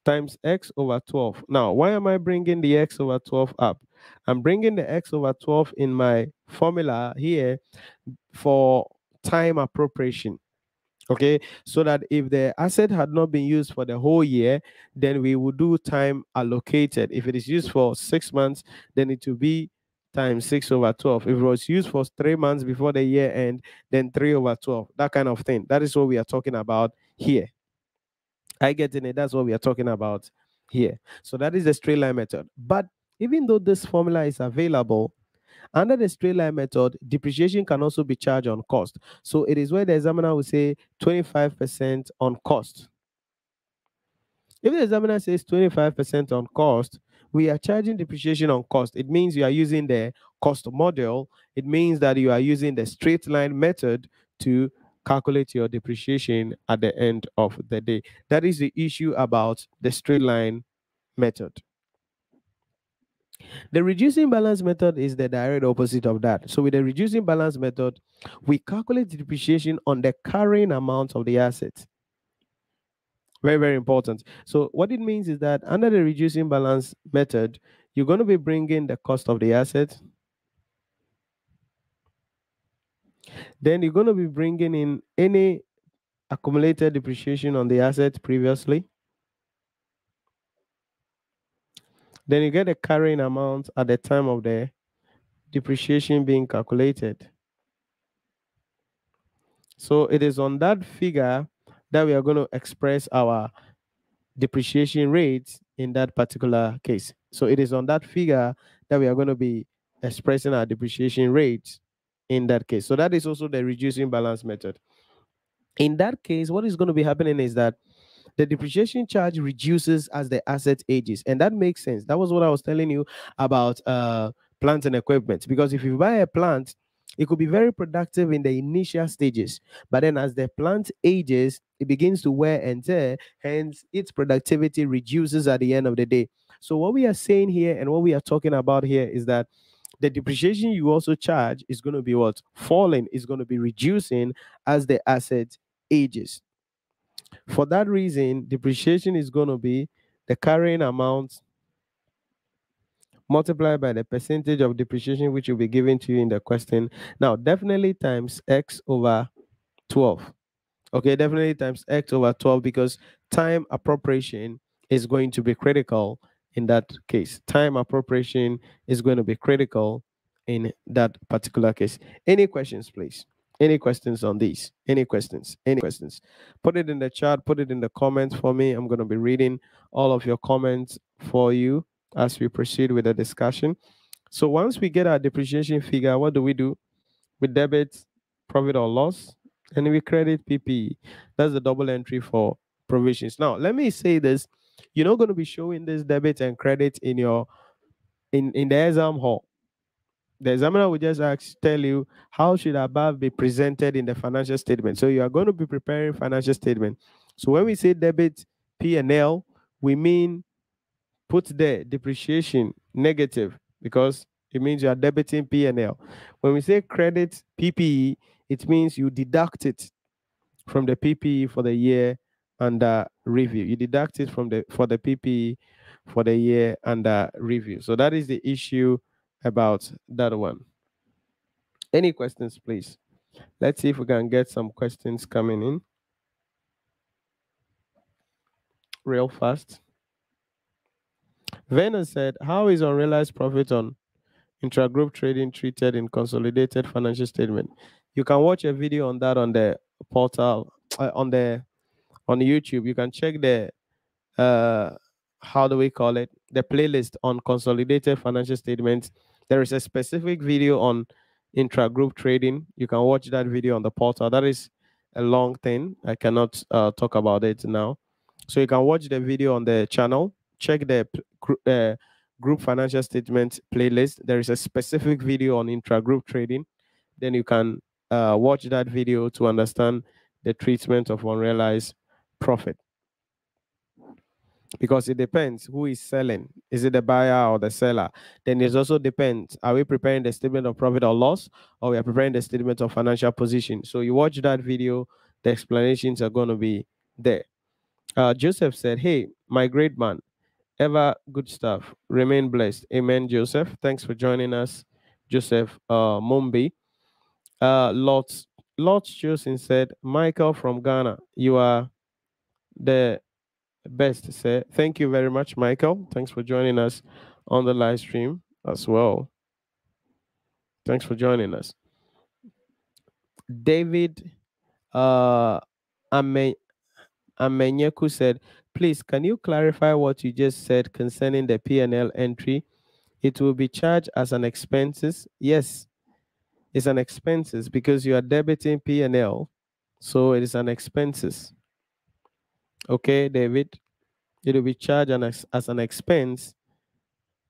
times x over 12. Now, why am I bringing the x over 12 up? I'm bringing the x over 12 in my formula here for time appropriation okay? So that if the asset had not been used for the whole year then we would do time allocated. If it is used for six months then it will be times 6 over 12 if it was used for three months before the year end then 3 over 12 that kind of thing. That is what we are talking about here. I get in it? That's what we are talking about here. So that is the straight line method. But even though this formula is available under the straight line method, depreciation can also be charged on cost. So it is where the examiner will say 25% on cost. If the examiner says 25% on cost, we are charging depreciation on cost. It means you are using the cost model. It means that you are using the straight line method to calculate your depreciation at the end of the day. That is the issue about the straight line method. The reducing balance method is the direct opposite of that. So with the reducing balance method, we calculate the depreciation on the carrying amount of the asset. Very, very important. So what it means is that under the reducing balance method, you're going to be bringing the cost of the asset. Then you're going to be bringing in any accumulated depreciation on the asset previously. Then you get the carrying amount at the time of the depreciation being calculated. So it is on that figure that we are going to express our depreciation rate in that particular case. So it is on that figure that we are going to be expressing our depreciation rate in that case. So that is also the reducing balance method. In that case, what is going to be happening is that the depreciation charge reduces as the asset ages. And that makes sense. That was what I was telling you about uh, plant and equipment. Because if you buy a plant, it could be very productive in the initial stages, but then as the plant ages, it begins to wear and tear, hence its productivity reduces at the end of the day. So, what we are saying here and what we are talking about here is that the depreciation you also charge is going to be what falling, is going to be reducing as the asset ages. For that reason, depreciation is going to be the carrying amount multiplied by the percentage of depreciation which will be given to you in the question. Now, definitely times x over 12. Okay, definitely times x over 12 because time appropriation is going to be critical in that case. Time appropriation is going to be critical in that particular case. Any questions, please? Any questions on these? Any questions? Any questions? Put it in the chat, put it in the comments for me. I'm going to be reading all of your comments for you as we proceed with the discussion. So once we get our depreciation figure, what do we do? We debit profit or loss and we credit PPE. That's the double entry for provisions. Now, let me say this. You're not going to be showing this debit and credit in your in, in the exam hall the examiner will just ask, tell you how should above be presented in the financial statement. So you are going to be preparing financial statement. So when we say debit P and L, we mean put the depreciation negative because it means you are debiting P and L. When we say credit PPE, it means you deduct it from the PPE for the year under review. You deduct it from the for the PPE for the year under review. So that is the issue about that one. Any questions, please? Let's see if we can get some questions coming in real fast. Venus said, How is unrealized profit on intragroup trading treated in consolidated financial statement? You can watch a video on that on the portal uh, on the on YouTube. You can check the uh how do we call it the playlist on consolidated financial statements. There is a specific video on intra-group trading. You can watch that video on the portal. That is a long thing. I cannot uh, talk about it now. So you can watch the video on the channel. Check the uh, group financial statement playlist. There is a specific video on intra-group trading. Then you can uh, watch that video to understand the treatment of unrealized profit because it depends who is selling. Is it the buyer or the seller? Then it also depends. Are we preparing the statement of profit or loss, or we are preparing the statement of financial position? So you watch that video, the explanations are going to be there. Uh, Joseph said, "Hey, my great man, ever good stuff. Remain blessed. Amen." Joseph, thanks for joining us, Joseph uh, Mumbi. Uh, Lots Lots Chosen said, "Michael from Ghana, you are the best say. Thank you very much michael. Thanks for joining us on the live stream as well. Thanks for joining us. David uh Ame- amenyeku said please can you clarify what you just said concerning the pnl entry? It will be charged as an expenses. Yes it's an expenses because you are debiting pnl so it is an expenses okay david it will be charged as, as an expense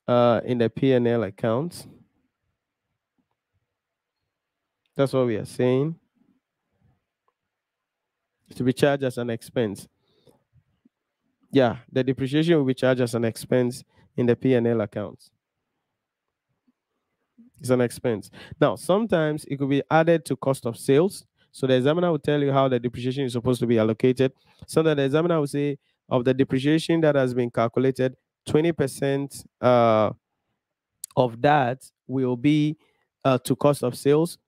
uh, in the P&L account. That's what we are saying. To be charged as an expense. Yeah, the depreciation will be charged as an expense in the P&L account. It's an expense. Now, sometimes it could be added to cost of sales. So the examiner will tell you how the depreciation is supposed to be allocated. So that the examiner will say, of the depreciation that has been calculated, 20% uh, of that will be uh, to cost of sales,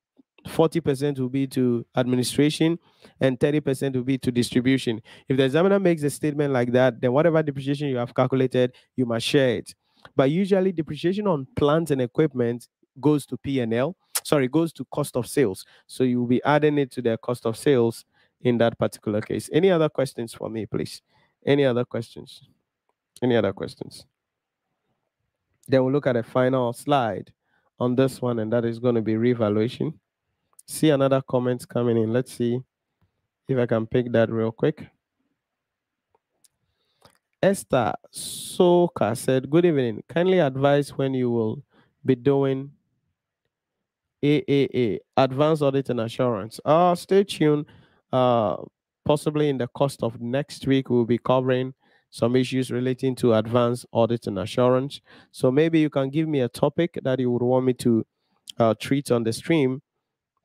40% will be to administration, and 30% will be to distribution. If the examiner makes a statement like that, then whatever depreciation you have calculated, you must share it. But usually, depreciation on plants and equipment goes to P&L, sorry, goes to cost of sales. So you will be adding it to their cost of sales in that particular case. Any other questions for me, please? Any other questions? Any other questions? Then we'll look at a final slide on this one, and that is going to be revaluation. See another comment coming in. Let's see if I can pick that real quick. Esther Soka said, Good evening. Kindly advise when you will be doing AAA, Advanced Audit and Assurance. Uh, stay tuned. Uh, possibly in the cost of next week, we'll be covering some issues relating to advanced audit and assurance. So maybe you can give me a topic that you would want me to uh, treat on the stream.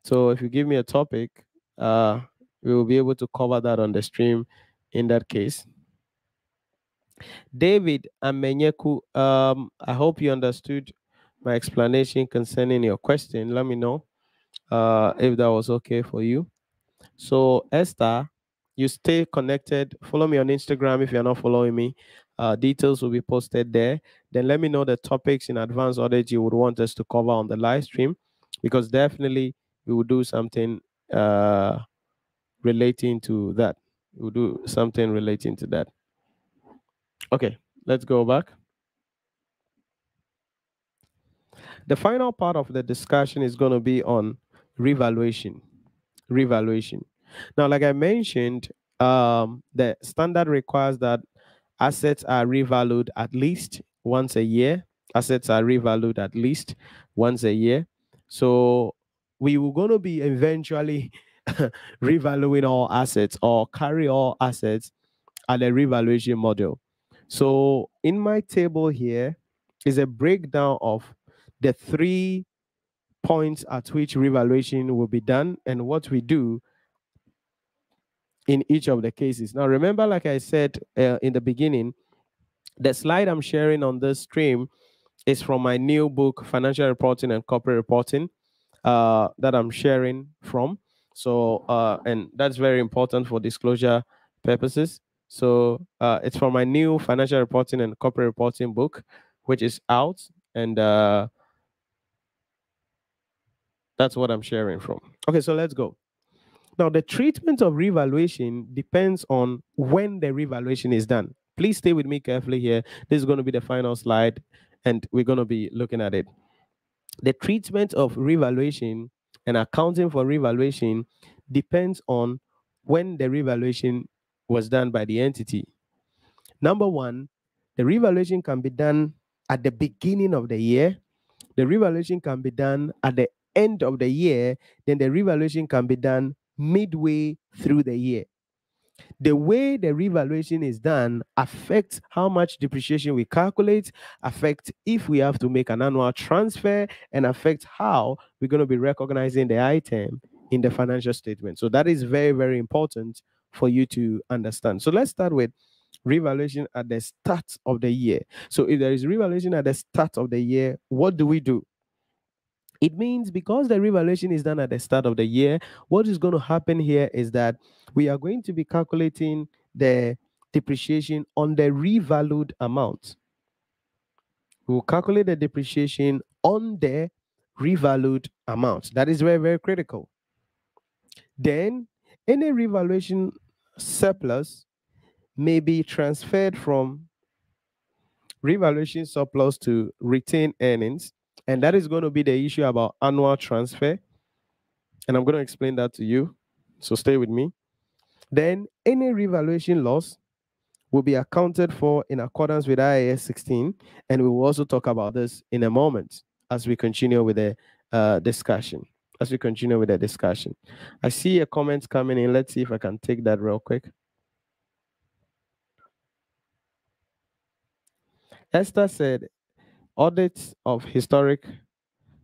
So if you give me a topic, uh, we will be able to cover that on the stream in that case. David Amenyeku, um, I hope you understood my explanation concerning your question. Let me know uh, if that was okay for you. So Esther, you stay connected. Follow me on Instagram if you're not following me. Uh, details will be posted there. Then let me know the topics in advance or that you would want us to cover on the live stream, because definitely we will do something uh, relating to that. We'll do something relating to that. Okay, let's go back. The final part of the discussion is going to be on revaluation. Revaluation. Now, like I mentioned, um, the standard requires that assets are revalued at least once a year. Assets are revalued at least once a year. So we were going to be eventually revaluing all assets or carry all assets at a revaluation model. So in my table here is a breakdown of the three points at which revaluation will be done and what we do in each of the cases. Now, remember, like I said uh, in the beginning, the slide I'm sharing on this stream is from my new book, Financial Reporting and Corporate Reporting, uh, that I'm sharing from. So, uh, and that's very important for disclosure purposes. So, uh, it's from my new Financial Reporting and Corporate Reporting book, which is out. And uh, That's what I'm sharing from. Okay, so let's go. Now, the treatment of revaluation depends on when the revaluation is done. Please stay with me carefully here. This is going to be the final slide, and we're going to be looking at it. The treatment of revaluation and accounting for revaluation depends on when the revaluation was done by the entity. Number one, the revaluation can be done at the beginning of the year. The revaluation can be done at the end of the year. Then the revaluation can be done midway through the year. The way the revaluation is done affects how much depreciation we calculate, affects if we have to make an annual transfer, and affects how we're going to be recognizing the item in the financial statement. So that is very, very important for you to understand. So let's start with revaluation at the start of the year. So if there is revaluation at the start of the year, what do we do? It means because the revaluation is done at the start of the year, what is going to happen here is that we are going to be calculating the depreciation on the revalued amount. We will calculate the depreciation on the revalued amount. That is very, very critical. Then any revaluation surplus may be transferred from revaluation surplus to retained earnings and that is going to be the issue about annual transfer. And I'm going to explain that to you. So stay with me. Then any revaluation loss will be accounted for in accordance with IAS 16. And we will also talk about this in a moment as we continue with the uh, discussion. As we continue with the discussion, I see a comment coming in. Let's see if I can take that real quick. Esther said, Audits of historic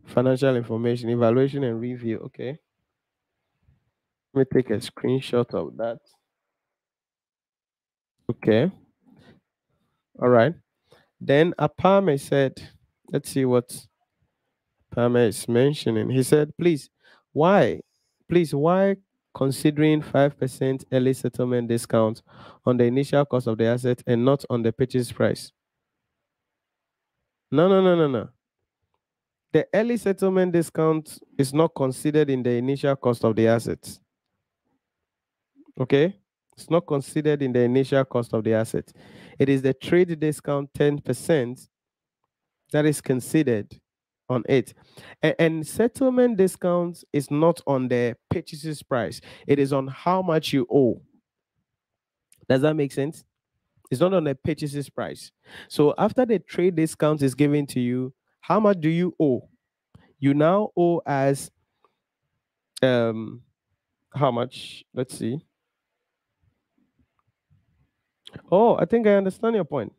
financial information, evaluation and review. Okay. Let me take a screenshot of that. Okay. All right. Then Apame said, let's see what Apame is mentioning. He said, please, why? Please, why considering 5% early settlement discount on the initial cost of the asset and not on the purchase price? No, no, no, no, no. The early settlement discount is not considered in the initial cost of the assets. Okay? It's not considered in the initial cost of the asset. It is the trade discount 10% that is considered on it. And, and settlement discount is not on the purchases price, it is on how much you owe. Does that make sense? It's not on the purchases price. So after the trade discount is given to you, how much do you owe? You now owe as um how much? Let's see. Oh, I think I understand your point.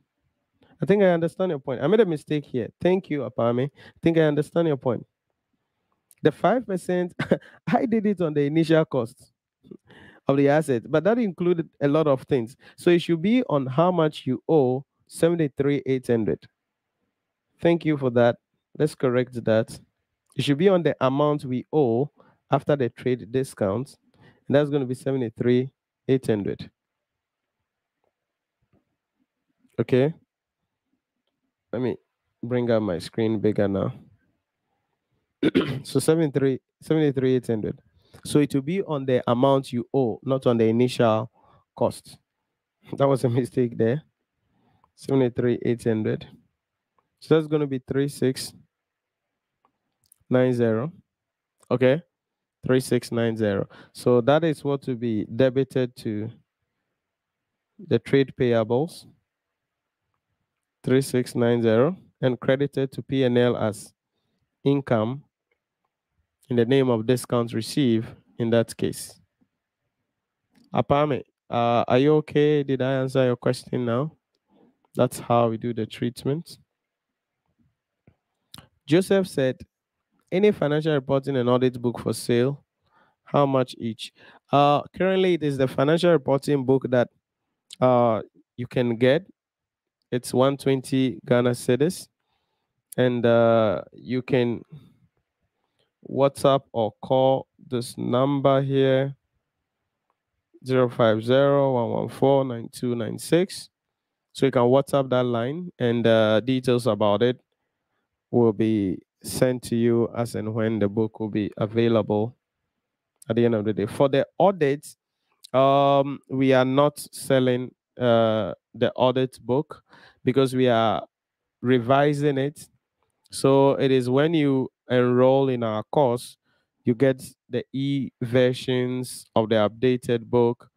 I think I understand your point. I made a mistake here. Thank you, Apame. I think I understand your point. The 5%, I did it on the initial cost of the asset, but that included a lot of things. So it should be on how much you owe 73,800. Thank you for that. Let's correct that. It should be on the amount we owe after the trade discounts, and that's going to be 73,800. Okay. Let me bring up my screen bigger now. so 73, 73,800. So it will be on the amount you owe, not on the initial cost. That was a mistake there. 73,800. So that's going to be 3690. Okay. 3690. So that is what to be debited to the trade payables. 3690 and credited to P&L as income in the name of discounts received in that case. Apame, uh, are you okay? Did I answer your question now? That's how we do the treatment. Joseph said, any financial reporting and audit book for sale, how much each? Uh, currently, it is the financial reporting book that uh, you can get. It's 120 Ghana cedis. And uh, you can WhatsApp or call this number here 050-114-9296. So you can WhatsApp that line and uh, details about it will be sent to you as and when the book will be available at the end of the day. For the audit, um, we are not selling uh, the audit book because we are revising it. So it is when you enroll in our course, you get the e versions of the updated book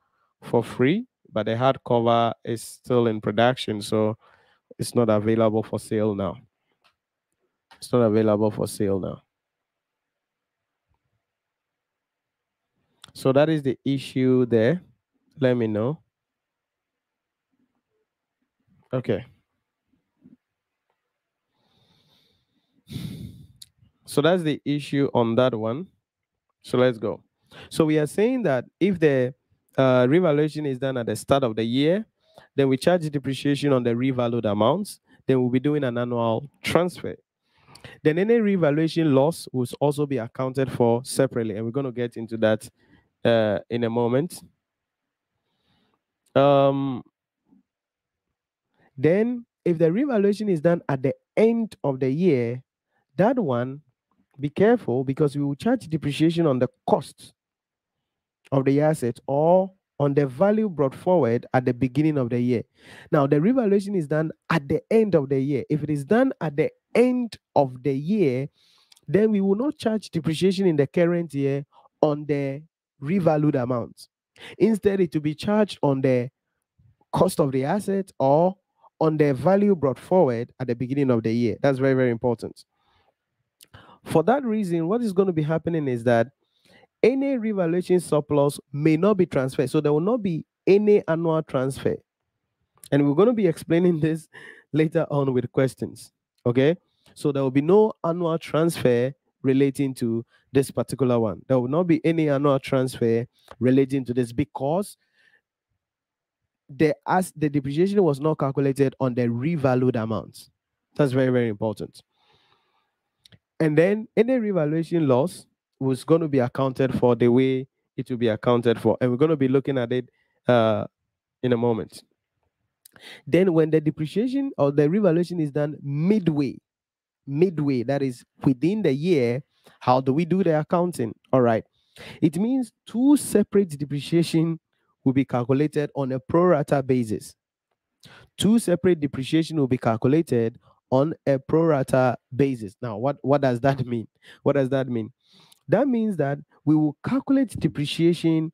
for free, but the hardcover is still in production, so it's not available for sale now. It's not available for sale now. So that is the issue there. Let me know. Okay. So that's the issue on that one. So let's go. So we are saying that if the uh, revaluation is done at the start of the year, then we charge depreciation on the revalued amounts. Then we'll be doing an annual transfer. Then any revaluation loss will also be accounted for separately, and we're going to get into that uh, in a moment. Um, then, if the revaluation is done at the end of the year, that one, be careful because we will charge depreciation on the cost of the asset or on the value brought forward at the beginning of the year. Now, the revaluation is done at the end of the year. If it is done at the end of the year, then we will not charge depreciation in the current year on the revalued amount. Instead, it will be charged on the cost of the asset or on the value brought forward at the beginning of the year. That's very, very important. For that reason, what is going to be happening is that any revaluation surplus may not be transferred. So there will not be any annual transfer. And we're going to be explaining this later on with questions. Okay. So there will be no annual transfer relating to this particular one. There will not be any annual transfer relating to this because the as the depreciation was not calculated on the revalued amounts. That's very, very important. And then any revaluation loss was going to be accounted for the way it will be accounted for. And we're going to be looking at it uh, in a moment. Then when the depreciation or the revaluation is done midway, midway, that is within the year, how do we do the accounting? All right. It means two separate depreciation will be calculated on a pro rata basis. Two separate depreciation will be calculated on a pro rata basis. Now, what, what does that mean? What does that mean? That means that we will calculate depreciation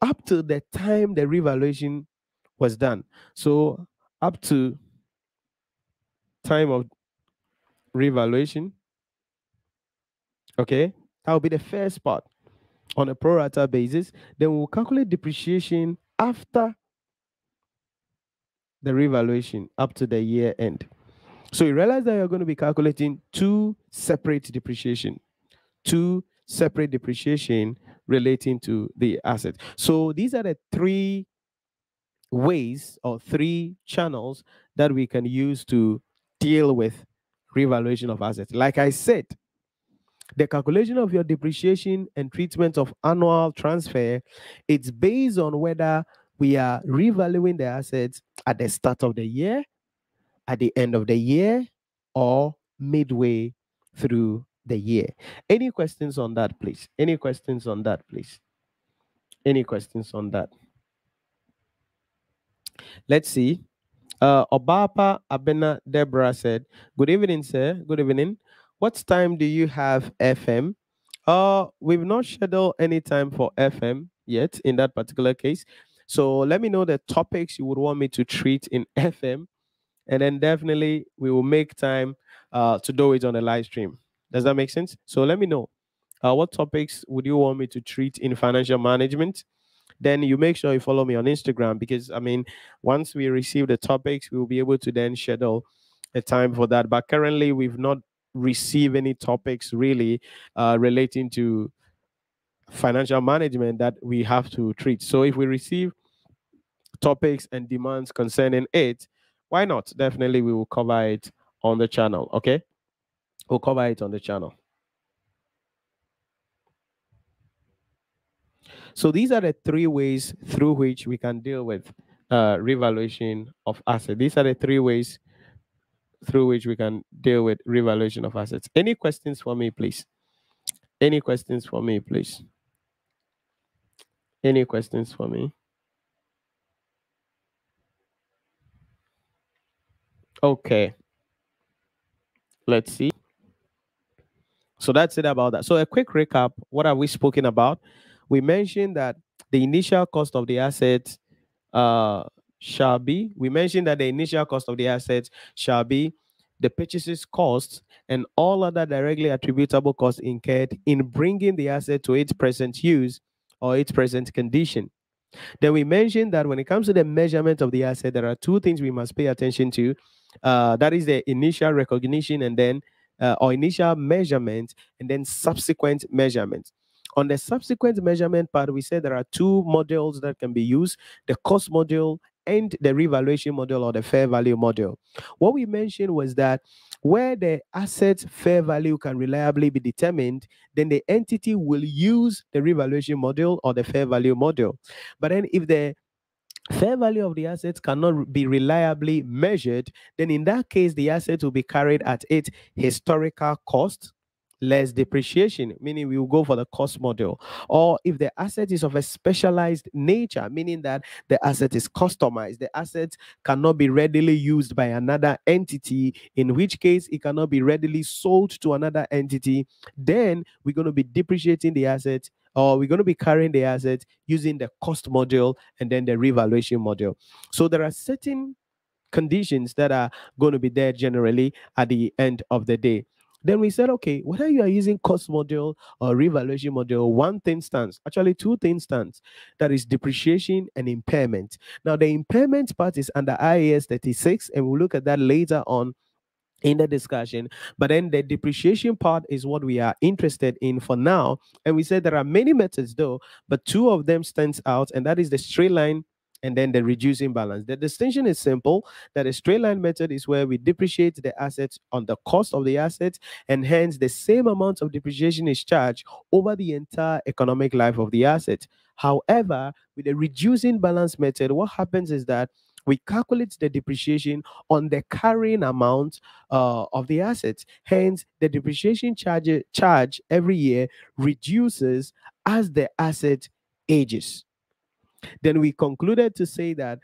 up to the time the revaluation was done. So up to time of revaluation. Okay, that will be the first part on a pro rata basis. Then we'll calculate depreciation after the revaluation up to the year end. So you realize that you're going to be calculating two separate depreciation, two separate depreciation relating to the asset. So these are the three ways or three channels that we can use to deal with revaluation of assets. Like I said, the calculation of your depreciation and treatment of annual transfer, it's based on whether we are revaluing the assets at the start of the year, at the end of the year, or midway through the year. Any questions on that, please? Any questions on that, please? Any questions on that? Let's see. Uh, Obapa Abena Deborah said, Good evening, sir. Good evening. What time do you have FM? Uh, we've not scheduled any time for FM yet in that particular case. So let me know the topics you would want me to treat in FM. And then definitely we will make time uh, to do it on the live stream. Does that make sense? So let me know. Uh, what topics would you want me to treat in financial management? Then you make sure you follow me on Instagram because I mean, once we receive the topics, we will be able to then schedule a time for that. But currently, we've not received any topics really uh, relating to financial management that we have to treat. So if we receive topics and demands concerning it, why not? Definitely, we will cover it on the channel. Okay. We'll cover it on the channel. So these are the three ways through which we can deal with uh, revaluation of asset. These are the three ways through which we can deal with revaluation of assets. Any questions for me, please? Any questions for me, please? Any questions for me? Okay. Let's see. So that's it about that. So a quick recap. What have we spoken about? We mentioned that the initial cost of the asset uh, shall be. We mentioned that the initial cost of the asset shall be the purchases cost and all other directly attributable costs incurred in bringing the asset to its present use or its present condition. Then we mentioned that when it comes to the measurement of the asset, there are two things we must pay attention to. Uh, that is the initial recognition and then uh, or initial measurement and then subsequent measurement. On the subsequent measurement part, we said there are two models that can be used the cost model and the revaluation model or the fair value model. What we mentioned was that where the asset fair value can reliably be determined, then the entity will use the revaluation model or the fair value model. But then if the fair value of the assets cannot be reliably measured, then in that case, the asset will be carried at its historical cost less depreciation, meaning we will go for the cost model. Or if the asset is of a specialized nature, meaning that the asset is customized, the asset cannot be readily used by another entity, in which case it cannot be readily sold to another entity, then we're going to be depreciating the asset or we're going to be carrying the assets using the cost module and then the revaluation module. So there are certain conditions that are going to be there generally at the end of the day. Then we said, okay, whether you are using cost module or revaluation module, one thing stands. Actually, two things stands. That is depreciation and impairment. Now, the impairment part is under IAS 36, and we'll look at that later on in the discussion. But then the depreciation part is what we are interested in for now. And we said there are many methods though, but two of them stands out, and that is the straight line and then the reducing balance. The distinction is simple that a straight line method is where we depreciate the assets on the cost of the asset, and hence the same amount of depreciation is charged over the entire economic life of the asset. However, with the reducing balance method, what happens is that we calculate the depreciation on the carrying amount uh, of the assets. Hence, the depreciation charge, charge every year reduces as the asset ages. Then we concluded to say that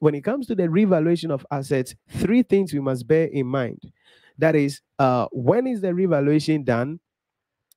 when it comes to the revaluation of assets, three things we must bear in mind. That is, uh, when is the revaluation done?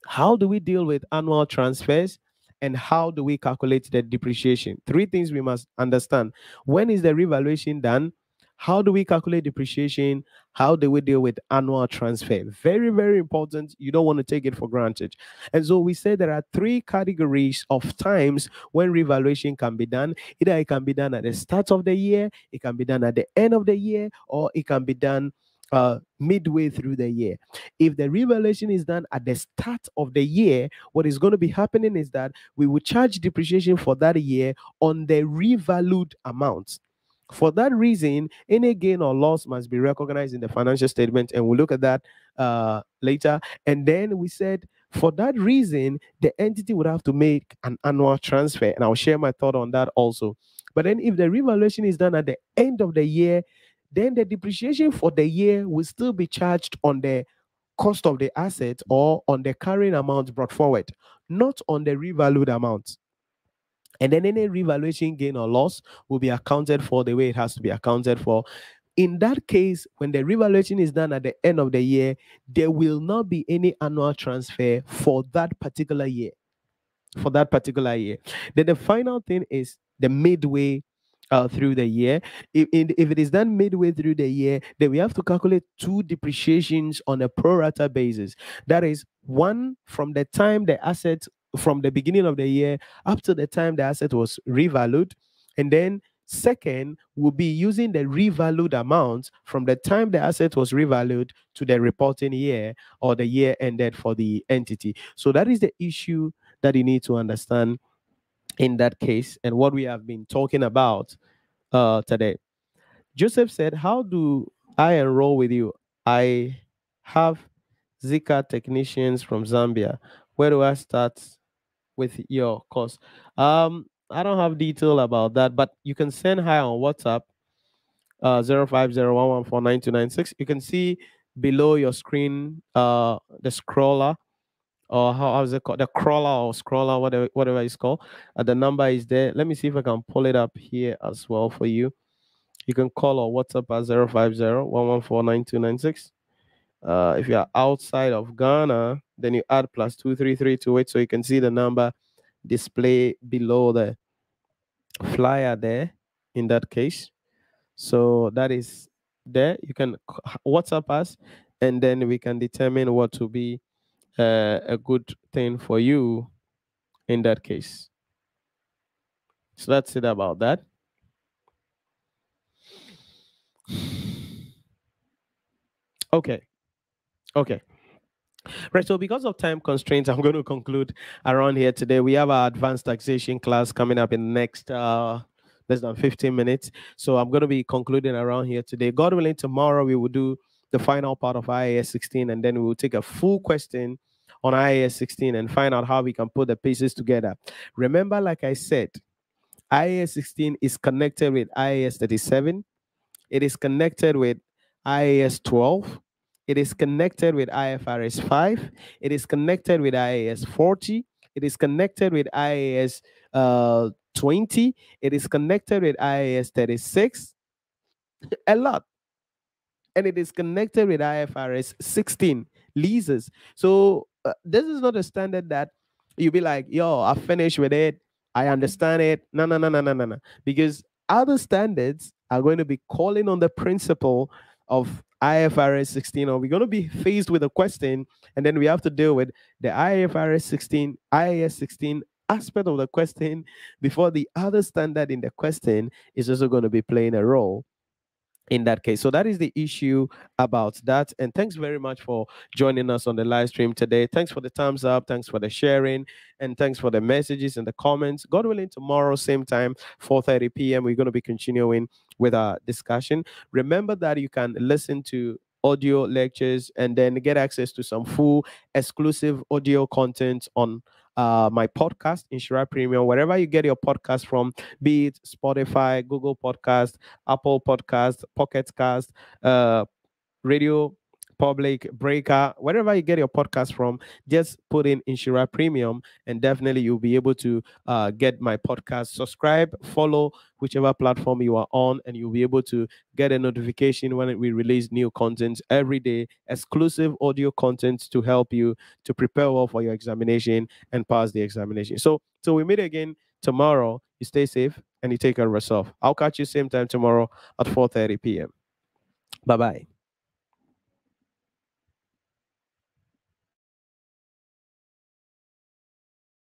How do we deal with annual transfers? And how do we calculate the depreciation? Three things we must understand. When is the revaluation done? How do we calculate depreciation? How do we deal with annual transfer? Very, very important. You don't want to take it for granted. And so we say there are three categories of times when revaluation can be done. Either it can be done at the start of the year, it can be done at the end of the year, or it can be done uh, midway through the year. If the revaluation is done at the start of the year, what is going to be happening is that we will charge depreciation for that year on the revalued amounts. For that reason, any gain or loss must be recognized in the financial statement, and we'll look at that uh, later. And then we said, for that reason, the entity would have to make an annual transfer, and I'll share my thought on that also. But then, if the revaluation is done at the end of the year, then the depreciation for the year will still be charged on the cost of the asset or on the carrying amount brought forward, not on the revalued amount. And then any revaluation gain or loss will be accounted for the way it has to be accounted for. In that case, when the revaluation is done at the end of the year, there will not be any annual transfer for that particular year. For that particular year. Then the final thing is the midway uh, through the year. If, if it is done midway through the year, then we have to calculate two depreciations on a pro rata basis. That is one from the time the asset from the beginning of the year up to the time the asset was revalued. And then second will be using the revalued amount from the time the asset was revalued to the reporting year or the year ended for the entity. So that is the issue that you need to understand in that case and what we have been talking about uh, today. Joseph said, How do I enroll with you? I have ZiCA technicians from Zambia. Where do I start with your course. Um, I don't have detail about that, but you can send hi on WhatsApp. uh 05011499296. You can see below your screen uh the scroller or how how's it called? The crawler or scroller whatever whatever it's called. Uh, the number is there. Let me see if i can pull it up here as well for you. You can call or whatsapp at 050 uh, if you're outside of ghana then you add plus 233 to it so you can see the number display below the flyer there in that case. So that is there. You can whatsapp us and then we can determine what to be uh, a good thing for you in that case. So that's it about that. Okay. Okay. Right. So, because of time constraints, I'm going to conclude around here today. We have our advanced taxation class coming up in the next uh, less than 15 minutes. So, I'm going to be concluding around here today. God willing, tomorrow we will do the final part of IAS 16, and then we will take a full question on IAS 16 and find out how we can put the pieces together. Remember, like I said, IAS 16 is connected with IAS 37. It is connected with IAS 12. It is connected with IFRS 5. It is connected with IAS 40. It is connected with IAS uh, 20. It is connected with IAS 36. A lot. And it is connected with IFRS 16 leases. So uh, this is not a standard that you'll be like, yo, I finished with it. I understand it. No, no, no, no, no, no, no. Because other standards are going to be calling on the principle of IFRS 16, or we're going to be faced with a question, and then we have to deal with the IFRS 16, IAS 16 aspect of the question before the other standard in the question is also going to be playing a role in that case. So that is the issue about that. And thanks very much for joining us on the live stream today. Thanks for the thumbs up. Thanks for the sharing. And thanks for the messages and the comments. God willing, tomorrow, same time, 4.30 p.m., we're going to be continuing with our discussion. Remember that you can listen to audio lectures and then get access to some full exclusive audio content on uh, my podcast, Nhyira Premium, wherever you get your podcast from, be it Spotify, Google Podcast, Apple Podcast, Pocket Cast, uh, Radio Public, Breaker, wherever you get your podcast from, just put in Nhyira Premium, and definitely you'll be able to uh, get my podcast. Subscribe, follow whichever platform you are on, and you'll be able to get a notification when we release new content every day, exclusive audio content to help you to prepare well for your examination and pass the examination. So, so we meet again tomorrow. You stay safe and you take care of yourself. I'll catch you same time tomorrow at 4:30 p.m. Bye bye.